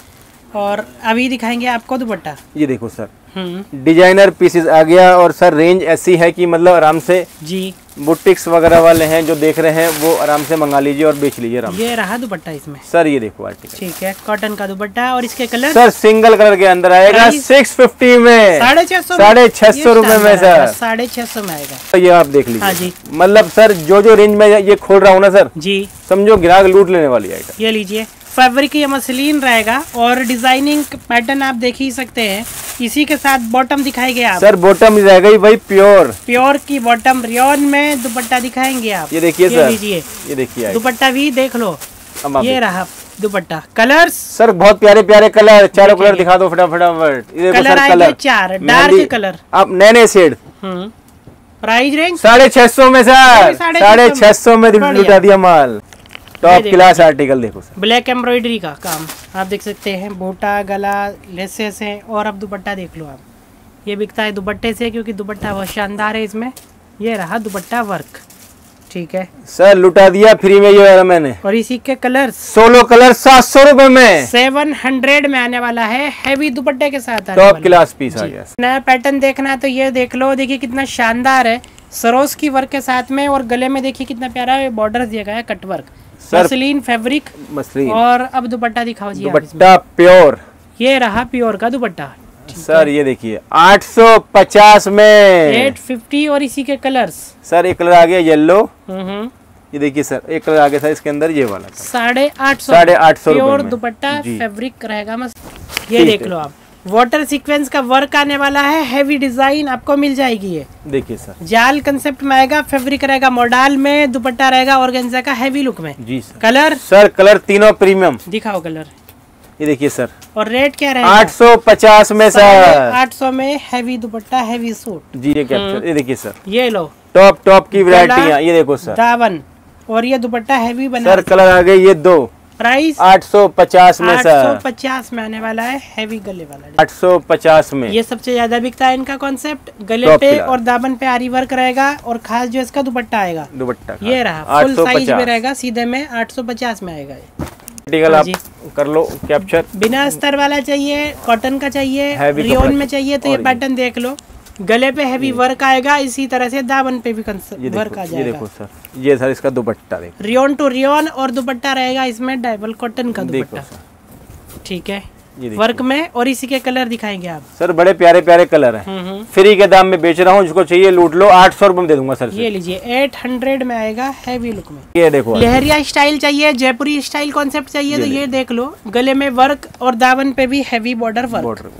और अभी दिखाएँगे आपको दुपट्टा ये देखो सर डिज़ाइनर पीसेस आ गया और सर रेंज ऐसी है कि मतलब आराम से जी। बुटिक्स वगैरह वाले हैं जो देख रहे हैं वो आराम से मंगा लीजिए और बेच लीजिए आराम ये रहा दुपट्टा इसमें? सर ये देखो आर्टिकल ठीक है कॉटन का दुपट्टा और इसके कलर सर सिंगल कलर के अंदर आएगा सिक्स फिफ्टी में। साढ़े छह सौ साढ़े छह सौ रुपए में सर। साढ़े छह सौ में आएगा। तो ये आप देख हाँ लीजिए। मतलब सर जो जो रेंज में ये खोल रहा हूँ ना सर जी। समझो ग्राहक लूट लेने वाली आइटम ये लीजिए। फैब्रिक ये मसलिन रहेगा और डिज़ाइनिंग पैटर्न आप देख ही सकते हैं। इसी के साथ बॉटम दिखाई आप। सर बॉटम रहेगा ही भाई प्योर प्योर की बॉटम रियोन में दुपट्टा दिखाएँगे आप। ये देखिए सर लीजिए। ये देखिए दुपट्टा भी देख लो। ये रहा दुपट्टा। कलर्स सर बहुत प्यारे प्यारे कलर चारों कलर दिखा दो फटाफट कलर आएँगे चार। डार्क कलर आप नए नए शेड प्राइस रेंज साढ़े छह सौ में सर साढ़े छह सौ में। लुटा दिया माल। टॉप क्लास आर्टिकल देखो सर। ब्लैक एम्ब्रॉयडरी का काम। आप देख सकते हैं बोटा गला लेसेस है और अब दुपट्टा देख लो आप। ये बिकता है दुपट्टे से क्योंकि दुपट्टा बहुत शानदार है इसमें। ये रहा दुपट्टा वर्क ठीक है? सर लुटा दिया फ्री में ये वाला मैंने। और इसी के कलर सोलो कलर सात सौ रूपए में। सेवन हंड्रेड में आने वाला है हैवी दुपट्टे के साथ टॉप क्लास पीस आ गया नया पैटर्न देखना है तो ये देख लो देखिए कितना शानदार है। सरोस की वर्क के साथ में और गले में देखिए कितना प्यारा बॉर्डर दिया गया है cutwork sir- muslin fabric muslin. और अब दुपट्टा दिखाओ जी दुपट्टा प्योर। ये रहा प्योर का दुपट्टा सर ये देखिए 850 में। एट फिफ्टी और इसी के कलर्स सर एक कलर आ गया येलो हम्म ये देखिए सर एक कलर आ गया था इसके अंदर ये वाला। साढ़े आठ सौ साढ़े आठ सौ प्योर दुपट्टा। फैब्रिक रहेगा मस्त। ये देख लो आप। वाटर सीक्वेंस का वर्क आने वाला है हैवी डिज़ाइन आपको मिल जाएगी ये। देखिए सर। जाल कंसेप्ट में आएगा फैब्रिक रहेगा मॉडल में दुपट्टा रहेगा ऑर्गेन्जा का हैवी लुक में। जी सर। कलर सर कलर तीनों प्रीमियम दिखाओ कलर ये देखिए सर। और रेट क्या रहेगा? 850 में सर। आठ सौ में हैवी दुपट्टा हैवी सूट जी ये कैप्चर ये देखिए सर। ये लो। टॉप टॉप की गला, ये देखो सर। दावन। और ये दुपट्टा हैवी बना सर कलर आ गए ये दो। प्राइस 850 में सर। पचास में आने वाला है हैवी गले वाला 850 में। ये सबसे ज़्यादा बिकता है इनका कॉन्सेप्ट गले पे और दामन पे आरी वर्क रहेगा और खास जो इसका दुपट्टा आएगा। दुपट्टा ये रहा फुल साइज़ में रहेगा सीधे में 850 में आएगा ये। आर्टिकल हाँ आप कर लो कैप्चर बिना अस्तर वाला चाहिए कॉटन का चाहिए रियोन में चाहिए तो ये। पैटर्न देख लो। गले पे हैवी वर्क आएगा इसी तरह से दामन पे भी वर्क आ देखो ये देखो सर ये सर इसका दुपट्टा देखो। रियोन टू रियोन और दुपट्टा रहेगा इसमें डाइबल कॉटन का दुपट्टा। ठीक है? वर्क में और इसी के कलर दिखाएँगे आप। सर बड़े प्यारे प्यारे कलर हैं। हम्म हम्म। फ्री के दाम में बेच रहा हूँ जिसको चाहिए लूट लो आठ सौ रुपये में दे दूँगा सर ये लीजिए 800 में आएगा हैवी लुक में। ये देखो। लहरिया स्टाइल चाहिए जयपुरी स्टाइल कॉन्सेप्ट चाहिए तो ये देख। लो। गले में वर्क और दावन पे भी हैवी बॉर्डर वर्क बॉर्डर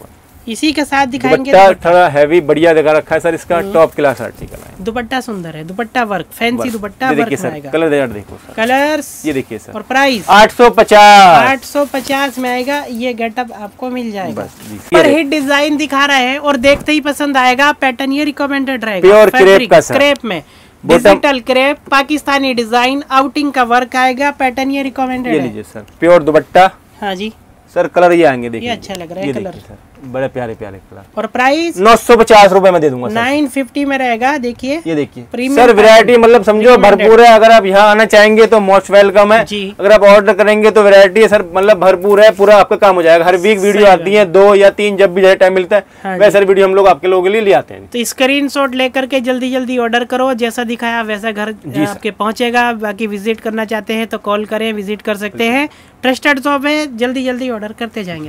इसी के साथ दिखाएँगे। थोड़ा हैवी बढ़िया दिखा रखा है सर इसका। टॉप क्लास आर्टिकल है। दुपट्टा सुंदर है dupatta work fancy dupatta work sir colour देखो कलर्स ये देखिए सर। और प्राइस आठ सौ पचास। 850 में आएगा ये गेटअप आपको मिल जाएगा। पर हिट डिज़ाइन दिखा रहे हैं और देखते ही पसंद आएगा पैटर्न ये रिकमेंडेड रहेगा। Pure crepe Fabric, का सर। में। डिजिटल क्रेप पाकिस्तानी डिज़ाइन आउटिंग का वर्क आएगा पैटर्न ये रिकमेंडेड लीजिए सर। प्योर दुपट्टा। हाँ जी। सर कलर ये आएँगे देखिए। अच्छा लग रहा है कलर। सर। बड़े प्यारे प्यारे कलर। और प्राइस नौ सौ पचास रूपए में दे दूँगा नाइन फिफ्टी में रहेगा देखिए। ये देखिए। सर वैरायटी मतलब समझो भरपूर है अगर आप यहाँ आना चाहेंगे तो मोस्ट वेलकम है। जी। अगर आप ऑर्डर करेंगे तो वैरायटी है सर मतलब भरपूर है पूरा आपका काम हो जाएगा। हर वीक वीडियो आती है दो या तीन जब भी टाइम मिलता है हाँ। वैसे वीडियो हम लोग आपके लोगों के लिए ले आते हैं। तो स्क्रीन शॉट लेकर के जल्दी जल्दी ऑर्डर करो जैसा दिखाया वैसा घर आपके पहुंचेगा। बाकी विज़िट करना चाहते हैं तो कॉल करें विज़िट कर सकते हैं। ट्रस्टेड शॉप है जल्दी जल्दी ऑर्डर करते जाएँगे।